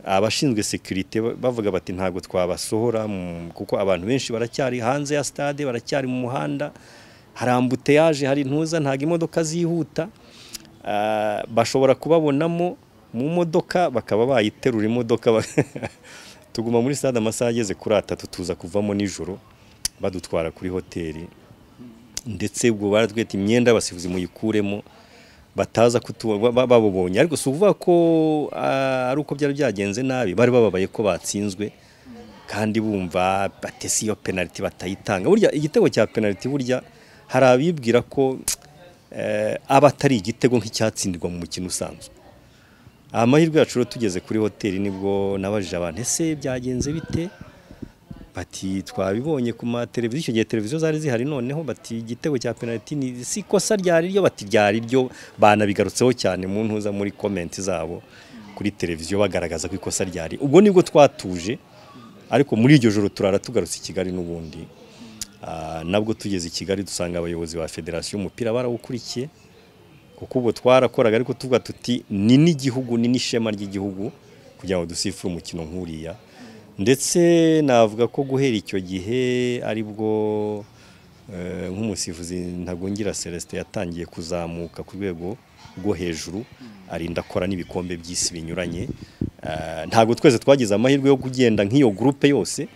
Abashinzwe sekirite bavuga bati ntabwo twabasohora kuko abantu benshi baracyari hanze ya stade baracyari mu muhanda. Hari ambuteyaje hari ntuza ntabwo imodoka zihuta. Ah, bashobora kubabonamo mu modoka bakaba bayiterura imodoka [laughs] tuguma muri stade amasaha ageze kuri atatu tuza kuvamo nijoro badutwara kuri hoteli. Ndetse ubwo baratwita imyenda y'abasifuzi muyikuremo. Bataza babubonye. Ariko si ukuvuga ko ari uko byari byagenze nabi. Bari bababaye ko batsinzwe kandi bumva batese iyo penaliti batayitanga. Burya igitego cya penaliti burya hari abibwira ko eh, aba atari igitego nk'icyatsindirwa mu mukino usanzwe. Amahirwe yacu rero tugeze kuri hoteli ni bwo nabajije abantu ese byagenze bite? Bati twabibonye ku mateleviziyo icyo gihe televiziyo zari zihari noneho bati igitego cya penaliti ni si ikosa ryari ryo? Bati ryari ryo. Banabigarutseho cyane mu ntuza muri komenti zabo kuri televiziyo bagaragaza ko ikosa ryari. Ubwo ni bwo twatuje ariko muri iryo joro turara tugarutse i Kigali n'ubundi. Ah, nabwo tugeze i Kigali dusanga abayobozi ba federasiyo y'umupira barawukurikiye kuko ubu twarakoraga ariko tuvuga tuti ni n'igihugu ni n'ishema ry'igihugu kugira ngo dusifure umukino nk'uriya. Ndetse navuga ko guhera icyo gihe ari bwo eh, nk'umusifuzi ntagungira Celestin yatangiye kuzamuka ku rwego rwo hejuru arinda akora n'ibikombe by'isi binyuranye. Eh, ntabwo twese twagize amahirwe yo kugenda nk'iyo gurupe yose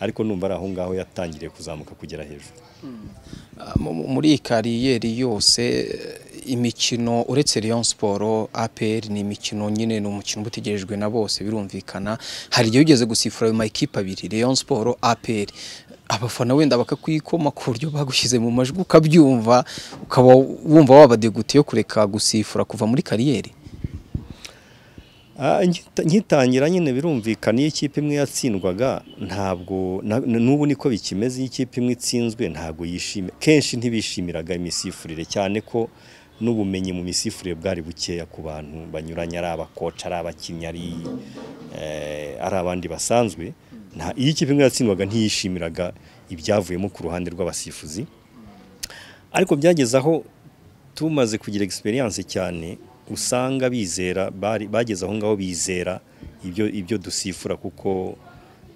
ariko numva ari aho ngaho yatangiriye kuzamuka kugera hejuru. Mu- mu- muri iyi kariyeri yose imikino uretse Rayon Sport APR ni imikino nyine ni umukino utegerejwe na bose birumvikana. Hari igihe ugeze gusifura ayo makipe abiri Rayon Sport APR abafana wenda bakakwikoma ku buryo bagushyize mu majwi ukabyumva ukaba wumva wabadegutiye kureka gusifura kuva muri kariyeri. Ah, nkita- nkitangira nyine birumvikana iyo ikipe imwe yatsindwaga ntabwo n'ubu niko bikimeze iyo ikipe imwe itsinzwe ntabwo yishimira kenshi ntibishimiraga imisifurire cyane ko n'ubumenyi mu misifurire bwari bukeya ku bantu banyuranye ari abakoca ari abakinnyi ari eh, abandi basanzwe. Iyo ikipe imwe yatsindwaga ntiyishimiraga ibyavuyemo ku ruhande rw'abasifuzi. Ariko byageze aho tumaze kugira experience cyane usanga bizera bageze aho ngaho bizera ibyo ibyo dusifura kuko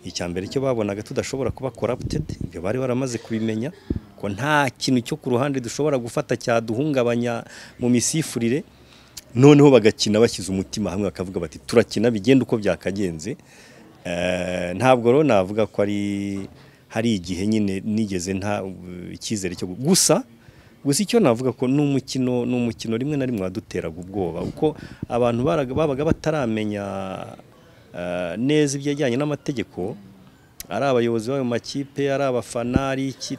icya mbere cyo babonaga tudashobora kuba corrupted ibyo bari baramaze kubimenya ko nta kintu cyo ku ruhande dushobora gufata cyaduhungabanya mu misifurire noneho bagakina bashyize umutima hamwe bakavuga bati turakina bigenda uko byakagenze. Eh, ntabwo rero navuga ko ari hari igihe nyine nigeze nta icyizere cyo gu- gusa gusa icyo navuga ko ni umukino ni umukino rimwe na rimwe waduteraga ubwoba kuko abantu babaga bataramenya neza ibijyanye n'amategeko ari abayobozi b'ayo makipe ari abafana ari iki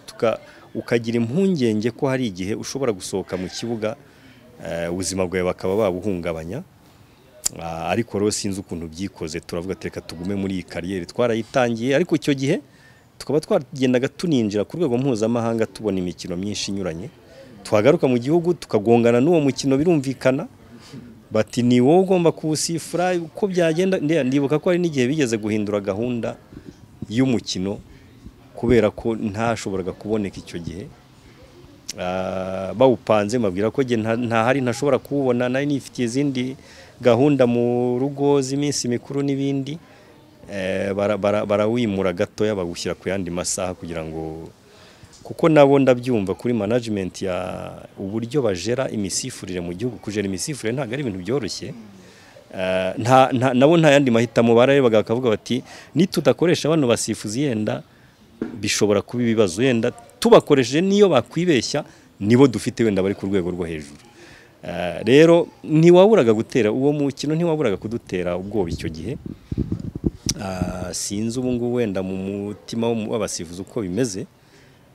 ukagira impungenge ko hari igihe ushobora gusohoka mu kibuga eh, ubuzima bwawe bakaba babuhungabanya. Ah, ariko rero sinzi ukuntu byikoze turavuga reka tugume muri iyi kariyeri twarayitangiye ariko icyo gihe tukaba twagendaga tuninjira ku rwego mpuzamahanga tubona imikino myinshi inyuranye. Twagaruka mu gihugu tukagongana n'uwo mukino birumvikana. Bati ni wowe ugomba kuwusifura uko byagenda. Ndibuka ko hari n'igihe bigeze guhindura gahunda y'umukino kubera ko ntashoboraga kuboneka icyo gihe. Ah, bawupanze mbabwira ko ntahari ntashobora kuwubona. Nari nifitiye izindi gahunda mu rugo z'iminsi mikuru n'ibindi. Eh, bara- bara- barawimura gatoya bagushyira ku yandi masaha kugira ngo kuko nabo ndabyumva kuri management ya uburyo bajera imisifurire mu gihugu. Kujera imisifurire ntabwo ari ibintu byoroshye. Eh, nabo nta yandi mahitamo bararebaga bakavuga bati nitudakoresha bano basifuzi yenda bishobora kuba ibibazo yenda tubakoresheje niyo bakwibeshya nibo dufite wenda bari ku rwego rwo hejuru. Eh, rero ntiwaburaga gutera uwo mukino ntiwaburaga kudutera ubwoba icyo gihe. Ah, sinzi ubu ngubu wenda mu mutima w'abasifuzi uko bimeze.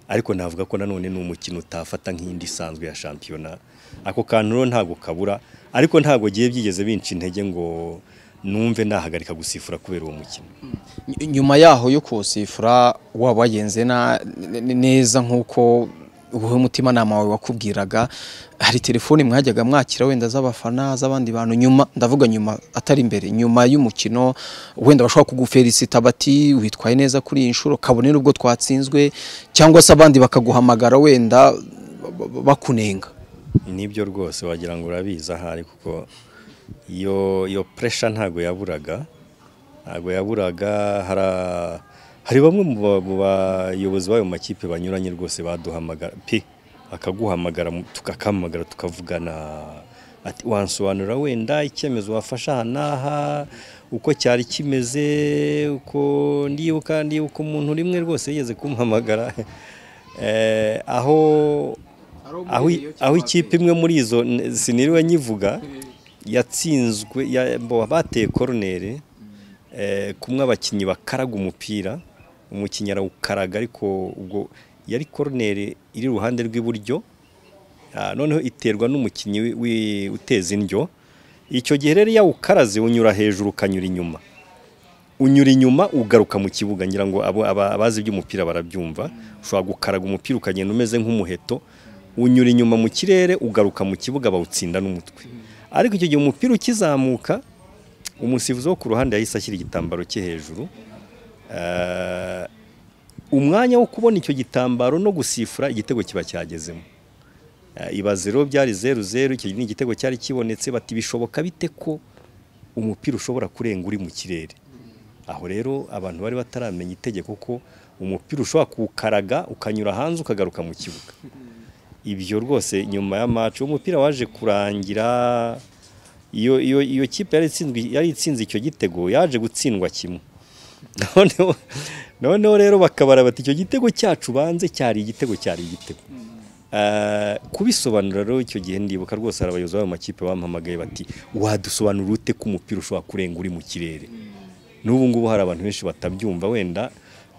Ariko navuga ko nanone ni umukino utafata nk'indi isanzwe ya shampiyona. Ako kantu rero ntabwo kabura ariko ntabwo giye byigeze binca intege ngo numve nahagarika gusifura kubera uwo mukino. Ny- nyuma yaho yo kuwusifura waba wagenze neza nk'uko wowe umutimanama wawe wakubwiraga hari telefoni mwajyaga mwakira wenda z'abafana z'abandi bantu nyuma ndavuga nyuma atari imbere nyuma y'umukino wenda bashobora kugufelicita bati witwaye neza kuri iyi nshuro kabone n'ubwo twatsinzwe cyangwa se abandi bakaguhamagara wenda ba- ba- bakunenga. Nibyo rwose wagira ngo urabizi ahari kuko iyo iyo puresha ntabwo yaburaga ntabwo yaburaga hara- hari bamwe mu ba- mu bayobozi b'ayo makipe banyuranye rwose baduhamagara pe bakaguhamagara mu- tukakamagara tukavugana ati wansobanurira wenda icyemezo wafashe aha n'aha uko cyari kimeze uko ndibuka ndibuka umuntu rimwe rwose yigeze kumpamagara. [laughs] Eh, aho aho ikipe imwe muri izo siniriwe nyivuga yatsinzwe bateye koroneri eh, kumwe abakinnyi bakaraga umupira. Umukinnyi arawukaraga ariko ubwo yari koroneri iri iruhande rw'iburyo noneho iterwa n'umukinnyi uteza indyo. Icyo gihe rero iyo awukaraze unyura hejuru ukanyura inyuma. Unyura inyuma ugaruka mu kibuga ngira ngo abazi iby'umupira barabyumva. Ushobora gukaraga umupira ukagenda umeze nk'umuheto. Unyura inyuma mu kirere ugaruka mu kibuga bawutsinda n'umutwe. Ariko icyo gihe umupira ukizamuka umusifuzi wo ku ruhande yahise ashyira igitambaro cye hejuru. Umwanya wo kubona icyo gitambaro no gusifura igitego kiba cyagezemo. Eh, ibaze rero byari zeru zeru icyo ni igitego cyari kibonetse bati bishoboka bite ko umupira ushobora kurenga uri mu kirere? Aho rero abantu bari bataramenya itegeko ko umupira ushobora kuwukaraga ukanyura hanze ukagaruka mu kibuga. Ibyo rwose nyuma ya match umupira waje kurangira iyo kipe yari itsinze icyo gitego yaje gutsindwa kimwe. Noneho rero bakabara bati icyo gitego cyacu banze cyari igitego cyari igitego. Eh, kubisobanura rero icyo gihe ndibuka rwose hari abayobozi b'ayo makipe bampamagaye bati wadusobanura ute ko umupira ushobora kurenga uri mu kirere? N'ubu ngubu hari abantu benshi batabyumva wenda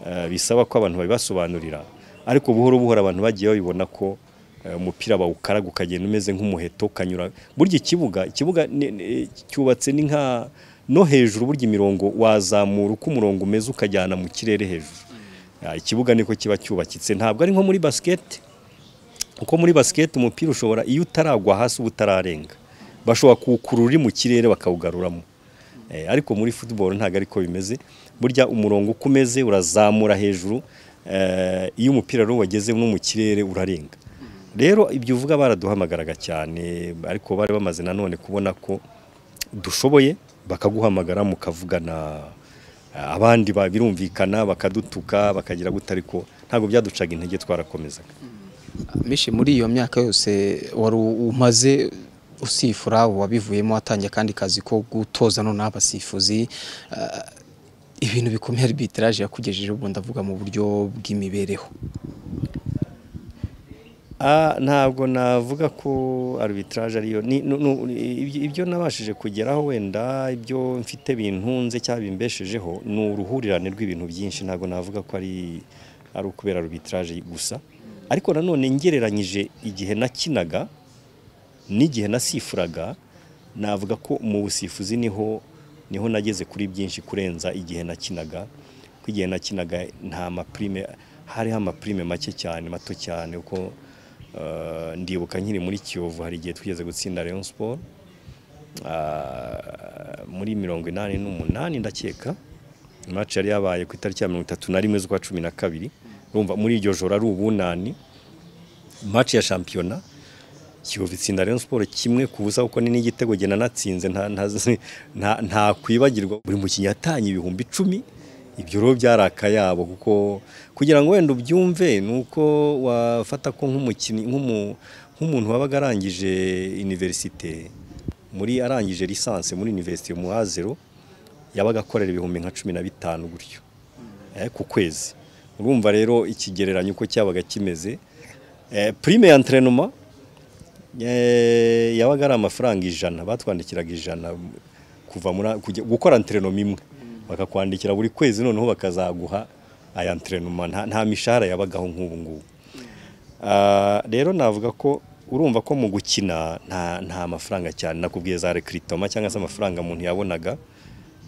eh, bisaba ko abantu babibasobanurira. Ariko buhoro buhoro abantu bagiye babibona ko eh, umupira bawukaraga ukagenda umeze nk'umuheto ukanyura. Burya ikibuga ikibuga cyubatse ni nka no hejuru burya imirongo wazamura uko umurongo umeze ukajyana mu kirere hejuru. Ah, ikibuga niko kiba cyubakitse. Ntabwo ari nko muri basiketi kuko muri basiketi umupira ushobora iyo utaragwa hasi uba utararenga. Bashobora kuwukurura uri mu kirere bakawugaruramo. Eh, ariko muri football ntabwo ariko bimeze. Burya umurongo uko umeze urazamura hejuru eh, iyo umupira rero wageze no mu kirere urarenga. Rero ibyo uvuga baraduhamagaraga cyane ariko bari bamaze nanone kubona ko dushoboye. Bakaguhamagara mukavugana eh, abandi ba- birumvikana bakadutuka bakagira gute ariko ntabwo byaducaga intege twarakomezaga. Mishi muri iyo myaka yose wari umaze usifura wabivuyemo watangiye akandi kazi ko gutoza none abasifuzi eh, ibintu bikomeye arbitrage yakugejeje ubu ndavuga mu buryo bw'imibereho. Ntabwo navuga ko arbitrage ariyo. Ibyo nabashije kugeraho wenda ibyo mfite bintunze cyangwa bimbeshejeho ni uruhurirane rw'ibintu byinshi. Ntabwo navuga ko ari ari ukubera arbitrage gusa. Ariko nanone ngereranyije igihe nakinaga n'igihe nasifuraga navuga ko mu busifuzi ni ho ni ho nageze kuri byinshi kurenza igihe nakinaga. Ko igihe nakinaga nta maprime hariho amaprime make cyane mato cyane uko ndibuka nkiri muri Kiyovu hari igihe twigeze gutsinda Rayon Sport. Ah, muri mirongo inani n'umunani ndakeka. Match yari yabaye ku itariki ya mirongo itatu na rimwe z'ukwa cumi na kabiri. Urumva muri iryo joro ari ubunani. Match ya shampiyona. Kiyovu itsinda Rayon Sport kimwe ku busa kuko ni n'igitego gena natsinze nta nta nta- nta kwibagirwa. Buri mukinnyi yatanye ibihumbi icumi. Ibyo rero byari akayabo kuko kugira ngo wenda ubyumve ni uko wafata ko nk'umukinnyi nk'umu- nk'umuntu wabaga arangije universite muri arangije lisansi muri universite mu hazero yabaga akorera ibihumbi nka cumi na bitanu gutyo eh, ku kwezi. Urumva rero ikigereranyo uko cyabaga kimeze. Eh, prime ya entraînement eh, yabaga ari amafaranga ijana batwandikiraga ijana kuva gukora entraînement imwe. Bakakwandikira buri kwezi noneho bakazaguha aya entraînement nta, mishahara yabagaho nk'ubu ngubu. Ah, rero navuga ko urumva ko mu gukina nta mafaranga cyane. Nakubwiye za recruitment cyangwa se amafaranga umuntu yabonaga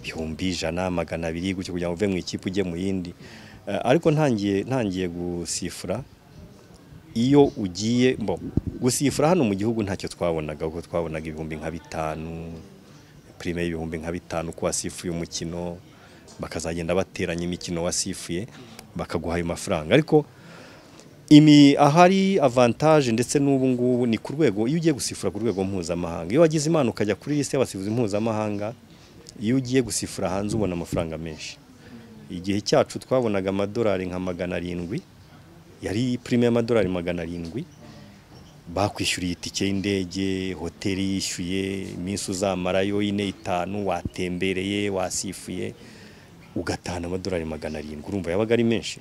ibihumbi ijana magana abiri gutyo kugira ngo uve mu ikipe ujye mu yindi. Eh, ariko ntangiye ntangiye gusifura. Iyo ugiye mbo gusifura hano mu gihugu ntacyo twabonaga kuko twabonaga ibihumbi nka bitanu prime y'ibihumbi nka bitanu ko wasifuye umukino bakazagenda bateranya imikino wasifuye bakaguha ayo mafaranga. Ariko imi ahari avantage ndetse n'ubu ngubu ni ku rwego iyo ugiye gusifura ku rwego mpuzamahanga iyo wagize imana ukajya kuri liste y'abasifuzi mpuzamahanga iyo ugiye gusifura hanze ubona amafaranga menshi. Igihe cyacu twabonaga amadolari nka magana arindwi yari prime y'amadolari magana arindwi bakwishyuriye itike y'indege hoteli yishyuye iminsi uzamarayo ine itanu watembereye wasifuye ugatahana amadolari magana arindwi. Urumva yabaga ari menshi.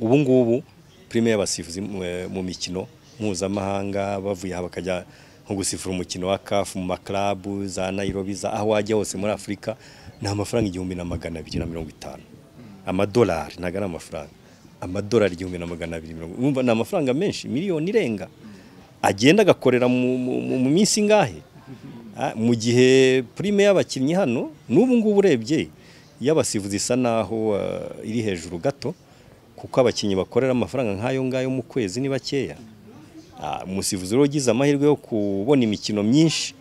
Ubu ngubu prime y'abasifuzi mu- mu mikino mpuzamahanga bavuye aha bakajya nko gusifura umukino wa CAF mu maklabu za Nairobi za aho wajya hose muri Afurika ni amafaranga igihumbi na magana abiri na mirongo itanu. Amadolari ntabwo ari amafaranga. Amadolari igihumbi na magana abiri mirongo ni amafaranga menshi miliyoni irenga. Agenda agakorera mu minsi ingahe Ah, mu gihe prime y'abakinnyi hano n'ubu ngubu urebye y'abasifuzi isa naho ah, iri hejuru gato kuko abakinnyi bakorera amafaranga nk'ayo ngayo mu kwezi ni bakeya. Ah, umusifuzi rero ugize amahirwe yo kubona imikino myinshi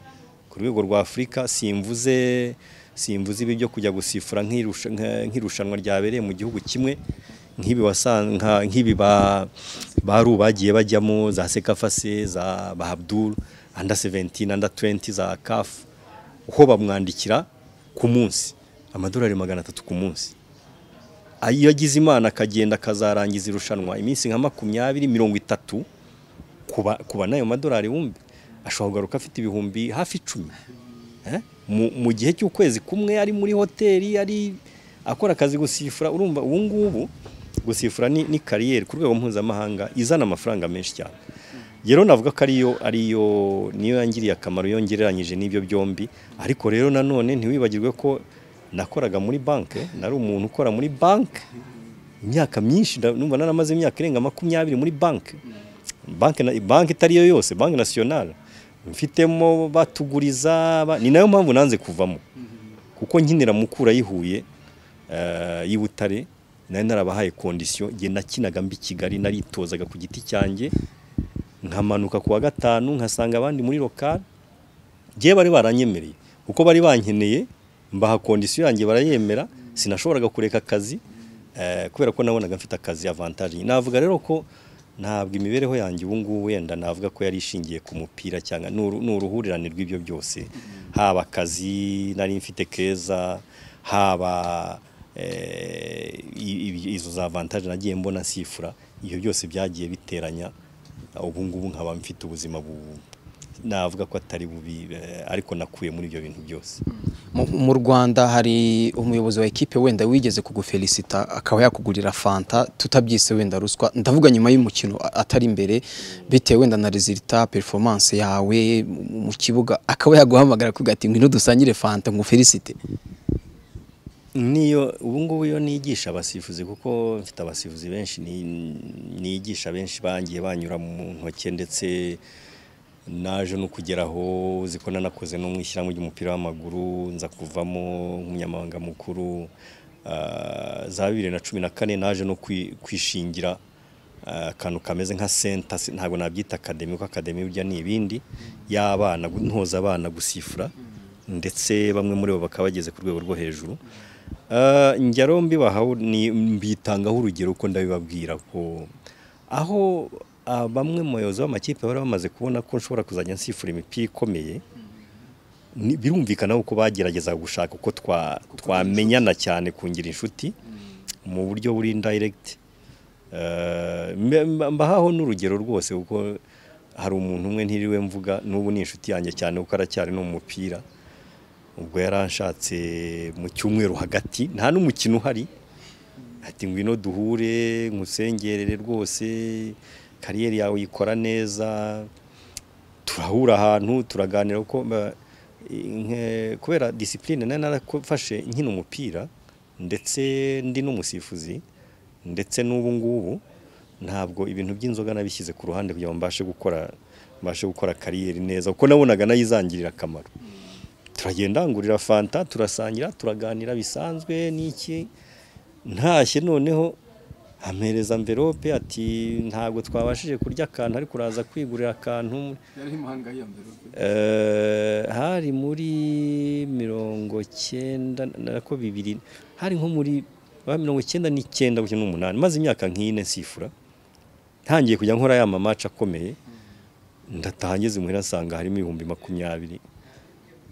ku rwego rwa Afurika simvuze simvuze ibi byo kujya gusifura nk'irushanwa ryabereye mu gihugu kimwe nk'ibi baru bagiye bajyamo za Sekafase za ba Abdul under 17 under 20 za CAF uho bamwandikira ku munsi. Amadolari magana atatu ku munsi. Iyo agize imana akagenda akazarangiza irushanwa. Iminsi nka makumyabiri mirongo itatu kuba n'ayo madolari wumve? Ashobora kugaruka afite ibihumbi hafi icumi. Eh? mu gihe cy'ukwezi kumwe ari muri hoteli ari akora akazi gusifura urumva ubu ngubu gusifura ni kariyeri ku rwego mpuzamahanga izana amafaranga menshi cyane. Rero navuga ko ariyo ariyo niyo yangiriye akamaro yongereranyije n'ibyo byombi. Ariko rero nanone ntiwibagirwe ko nakoraga muri banki nari umuntu ukora muri banki imyaka myinshi numva naramaze imyaka irenga makumyabiri muri banki banki itari yo yose banki nasiyonari mfitemo batuguriza ba- ni na yo mpamvu nanze kuvamo. Kuko nkinira mukura yihuye y'i Butare nari narabahaye kondisiyo njye nakinaga mbi Kigali naritozaga ku giti cyanjye nkamanuka ku wa gatanu nkasanga abandi muri lokal njye bari baranyemereye kuko bari bankeneye mbaha kondisiyo yanjye barayemera sinashoboraga kureka akazi eh, kubera ko nabonaga mfite akazi avantage. Navuga rero ko ntabwo imibereho yanjye ubu ngubu wenda navuga ko yari ishingiye ku mupira cyangwa ni uru- ni uruhurirane rw'ibyo byose. Haba akazi nari mfite keza haba eh, izo za avantage nagiye mbona nsifura ibyo byose byagiye biteranya ubu ngubu nkaba mfite ubuzima bu navuga ko atari bubi eh, ariko nakuye muri ibyo bintu byose. Mu- Rwanda hari umuyobozi wa ekipe wenda wigeze kugufelicita akaba yakugurira fanta tutabyise wenda ruswa. Ndavuga nyuma y'umukino atari imbere bitewe wenda na resultat performance yawe mu kibuga akaba yaguhamagara akubwira ati ngwino dusangire fanta ngufelicite niyo ubu ngubu iyo nigisha abasifuzi kuko mfite abasifuzi benshi ni- nigisha benshi bangiye banyura mu ntoke ndetse naje no kugeraho uzi ko nanakoze no mu ishyirahamwe ry'umupira w'amaguru nza kuvamo nk'umunyamabanga mukuru. Ah, za bibiri na cumi na kane naje no kwi- kwishingira ah, akantu kameze nka senta ntabwo nabyita akademi kuko akademi burya ni ibindi. Y'abana ntoza abana gusifura ndetse bamwe muri bo bakaba bageze ku rwego rwo hejuru. Ah, njya ni mbitangaho urugero uko ndabibabwira ko aho ah, bamwe mu bayobozi b'amakipe bari bamaze kubona ko nshobora kuzajya nsifura imipira ikomeye. Birumvikana ko bagerageza gushaka uko twa- twamenyana cyane kungira inshuti mu buryo buri mbe- mba- mbahaho n'urugero rwose kuko hari umuntu umwe ntiriwe mvuga n'ubu ni inshuti yanjye cyane kuko aracyari no mu mupira ubwo yaranshatse mu cyumweru hagati nta n'umukino uhari. Ati ngwino duhure nkusengerere rwose. Kariyeri yawe uyikora neza turahura ahantu turaganira nke- kubera disipurine nari narafashe nkina umupira ndetse ndi n'umusifuzi ndetse n'ubu ngubu ntabwo ibintu by'inzoga nabishyize ku ruhande kugira ngo mbashe gukora mbashe gukora kariyeri neza kuko nabonaga nayizangirira akamaro. Turagenda ngurira fanta turasangira turaganira bisanzwe n'iki ntashye noneho ampereza mverope ati ntabwo twabashije kurya akantu ariko uraza kwigurira akantu Eh, hari muri mirongo cyenda nako bibiri hari nko muri mirongo icyenda n'icyenda n'umunani. Maze imyaka nk'ine nsifura ntangiye kujya nkora ya mamaca akomeye ndataha ngeze muhira nsanga harimo ibihumbi makumyabiri.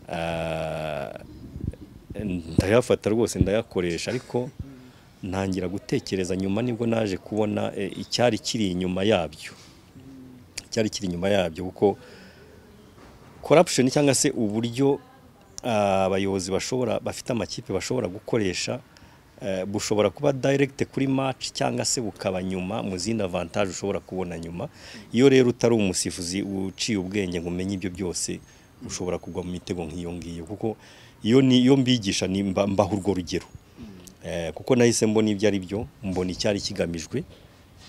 Ah, ndayafata rwose ndayakoresha ariko ntangira gutekereza nyuma ni bwo naje kubona eh, icyari kiri inyuma yabyo. Icyari kiri inyuma yabyo kuko corruption cyangwa se uburyo abayobozi bashobora bafite amakipe bashobora gukoresha eh, bushobora kuba direct kuri match cyangwa se bukaba nyuma mu zindi avantage ushobora kubona nyuma. Iyo rero utari umusifuzi uciye ubwenge ngo umenye ibyo byose ushobora kugwa mu mitego nk'iyo ngiyo kuko iyo mbigisha ni mba- mbaha urwo rugero. Kuko nahise mbona ibyo ari byo mbona icyari kigamijwe.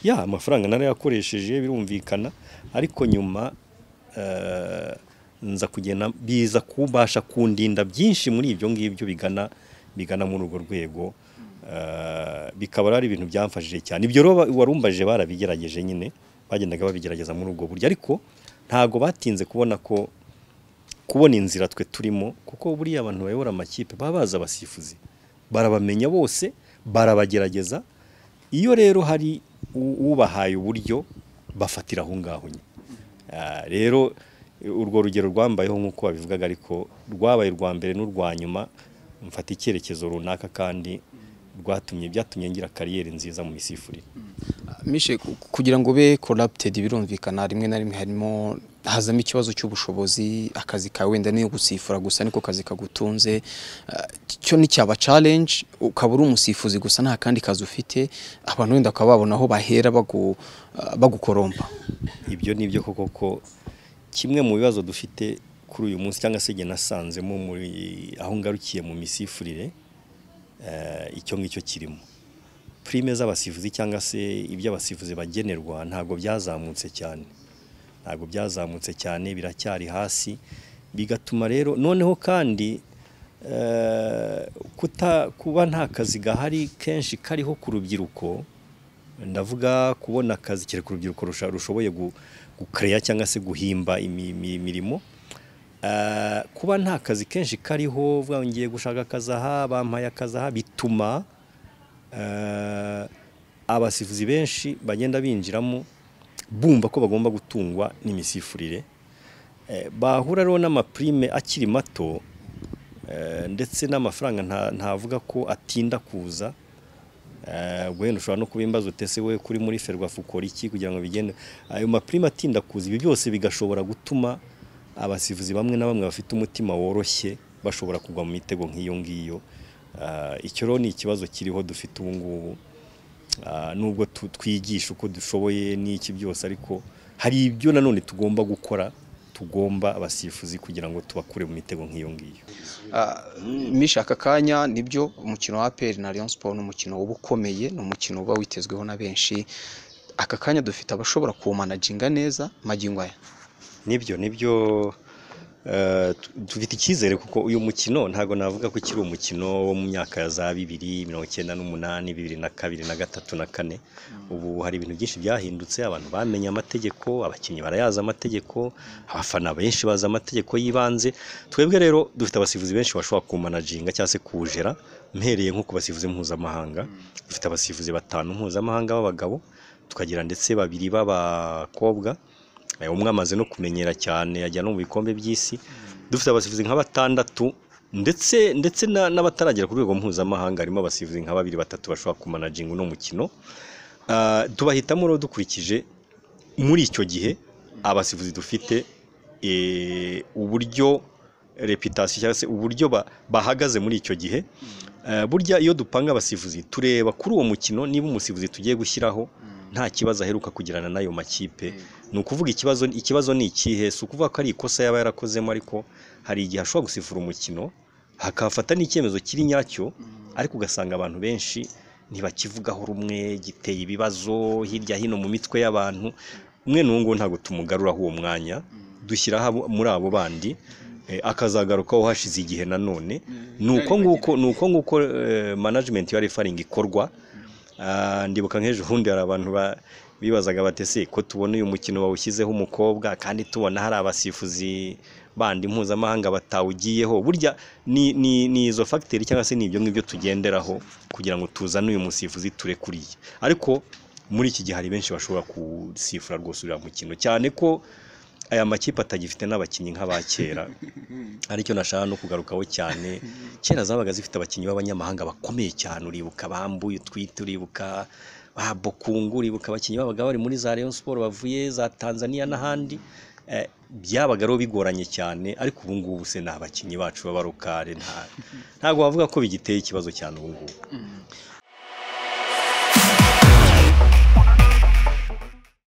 Ya amafaranga narayakoresheje birumvikana ariko nyuma eh, nza kugenda biza kubasha kundinda byinshi muri ibyo ngibyo bigana bigana muri urwo rwego. Eh, bikaba ari ibintu byamfashije cyane. Ibyo rero ba- warumbaje barabigerageje nyine bagendaga babigerageza muri ubwo buryo. Ariko ntago batinze kubona ko kubona inzira twe turimo kuko buriya abantu bayobora amakipe baba bazi abasifuzi. Barabamenya bose barabagerageza. Iyo rero hari ubahaye uburyo bafatira aho ngaho nyine Ah, rero urwo rugero rwambayeho nk'uko babivugaga ariko rwabaye urwa mbere n'urwa nyuma mfata icyerekezo runaka kandi rwatumye byatumye ngira kariyeri nziza mu misifurire. Mishe ku- kugira ngo ube corrupted birumvikana rimwe na rimwe harimo hazamo ikibazo cy'ubushobozi akazi kawe wenda niyo gusifura gusa niko kazi kagutunze cyo ni cyaba challenge ukaba uri umusifuzi gusa nta kandi kazi ufite abantu wenda bakaba babona aho bahera bagu, ah, bagukorompa. Ibyo ni byo koko ko kimwe mu bibazo dufite kuri uyu munsi cyangwa se igihe nasanzemo aho ngarukiye mu misifurire eh, icyo ngicyo kirimo. Prime z'abasifuzi cyangwa se ibyo abasifuzi bagenerwa ntabwo byazamutse cyane. Ntabwo byazamutse cyane biracyari hasi. Bigatuma rero noneho kandi eh, kuba nta kazi gahari kenshi kariho ku rubyiruko ndavuga kubona akazi kereka urubyiruko rushoboye gu- gukereya cyangwa se guhimba imi- imi- imirimo Eh, kuba nta kazi kenshi kariho ngiye gushaka akazi aha bampaye akazi aha bituma eh, abasifuzi benshi bagenda binjiramo bumva ko bagomba gutungwa n'imisifurire Eh, bahura rero n'amaprime akiri mato eh, ndetse n'amafaranga nta- ntavuga ko atinda kuza. Eh, wenda ushobora no kubimbaza utese we kuri muri ferwafa ukora iki kugira ngo bigende. Ayo maprime atinda kuza ibi byose bigashobora gutuma abasifuzi bamwe na bamwe bafite umutima woroshye bashobora kugwa mu mitego nk'iyo ngiyo. Ah, icyo rero ni ikibazo kiriho dufite ubu ngubu. Nubwo tu- twigisha uko dushoboye n'iki byose ariko hari ibyo nanone tugomba gukora tugomba abasifuzi kugira ngo tubakure mu mitego nk'iyo ngiyo. Misha aka kanya ni byo umukino wa APR na Rayon Sport ni umukino uba ukomeye ni umukino uba witezweho na benshi. Aka kanya dufite abashobora kuwumanaginga neza magingo aya. Nibyo ni byo dufite icyizere kuko uyu mukino ntabwo navuga ko kiri umukino wo mu myaka ya za bibiri mirongo icyenda n'umunani bibiri na kabiri na gatatu na kane. Ubu hari ibintu byinshi byahindutse abantu bamenye amategeko abakinnyi barayazi amategeko abafana benshi bazi amategeko y'ibanze. Twebwe rero dufite abasifuzi benshi bashobora kumanaginga cyangwa se kuwujera. Mpereye nko ku basifuzi mpuzamahanga. Dufite abasifuzi batanu mpuzamahanga b'abagabo tukagira ndetse babiri b'abakobwa. Eh, umwe amaze no kumenyera cyane ajya no mu bikombe by'isi. Dufite abasifuzi nka batandatu ndetse ndetse na- n'abataragera ku rwego mpuzamahanga harimo abasifuzi nka babiri batatu bashobora kumanaginga uno mukino. Ah, tubahitamo rero dukurikije muri icyo gihe abasifuzi dufite eh, uburyo reputasiyo cyangwa se uburyo ba- bahagaze muri icyo gihe. Eh, burya iyo dupanga abasifuzi tureba kuri uwo mukino niba umusifuzi tugiye gushyiraho nta kibazo aheruka kugirana n'ayo makipe. Ni ukuvuga ikibazo ikibazo ni ikihe? Si ukuvuga ko ari ikosa yaba yarakozemo ariko hari igihe ashobora gusifura umukino hakafata n'icyemezo kiri nyacyo ariko ugasanga abantu benshi ntibakivugaho rumwe giteye ibibazo hirya hino mu mitwe y'abantu. Umwe n'uwo ntabwo tumugaruraho uwo mwanya dushyiraho abo- muri abo bandi eh, akazagarukaho hashize igihe nanone ni uko nguko ni uko nguko eh, management ya refaring ikorwa ndibuka nk'ejo bundi hari abantu ba- bibazaga bati ese ko tubona uyu mukino bawushyizeho umukobwa kandi tubona hari abasifuzi bandi mpuzamahanga batawugiyeho? Burya ni izo fagiteri cyangwa se ni ibyo ngibyo tugenderaho kugira ngo tuzane uyu musifuzi turekuriye ariko muri iki gihe hari benshi bashobora gusifura rwose uriya mukino. Cyane ko aya makipe atagifite n'abakinnyi nk'aba kera. Aricyo nashaka no kugarukaho cyane. Kera zabaga zifite abakinnyi b'abanyamahanga bakomeye cyane. Uribuka bambuye utwite uribuka ba bokungu uribuka. Abakinnyi babaga bari muri za Rayon Sport bavuye za Tanzania n'ahandi. Eh, byabaga rero bigoranye cyane. Ariko ubu ngubu se ni abakinnyi bacu b'abarokare nta ntabwo wavuga ko bigiteye ikibazo cyane ubu ngubu.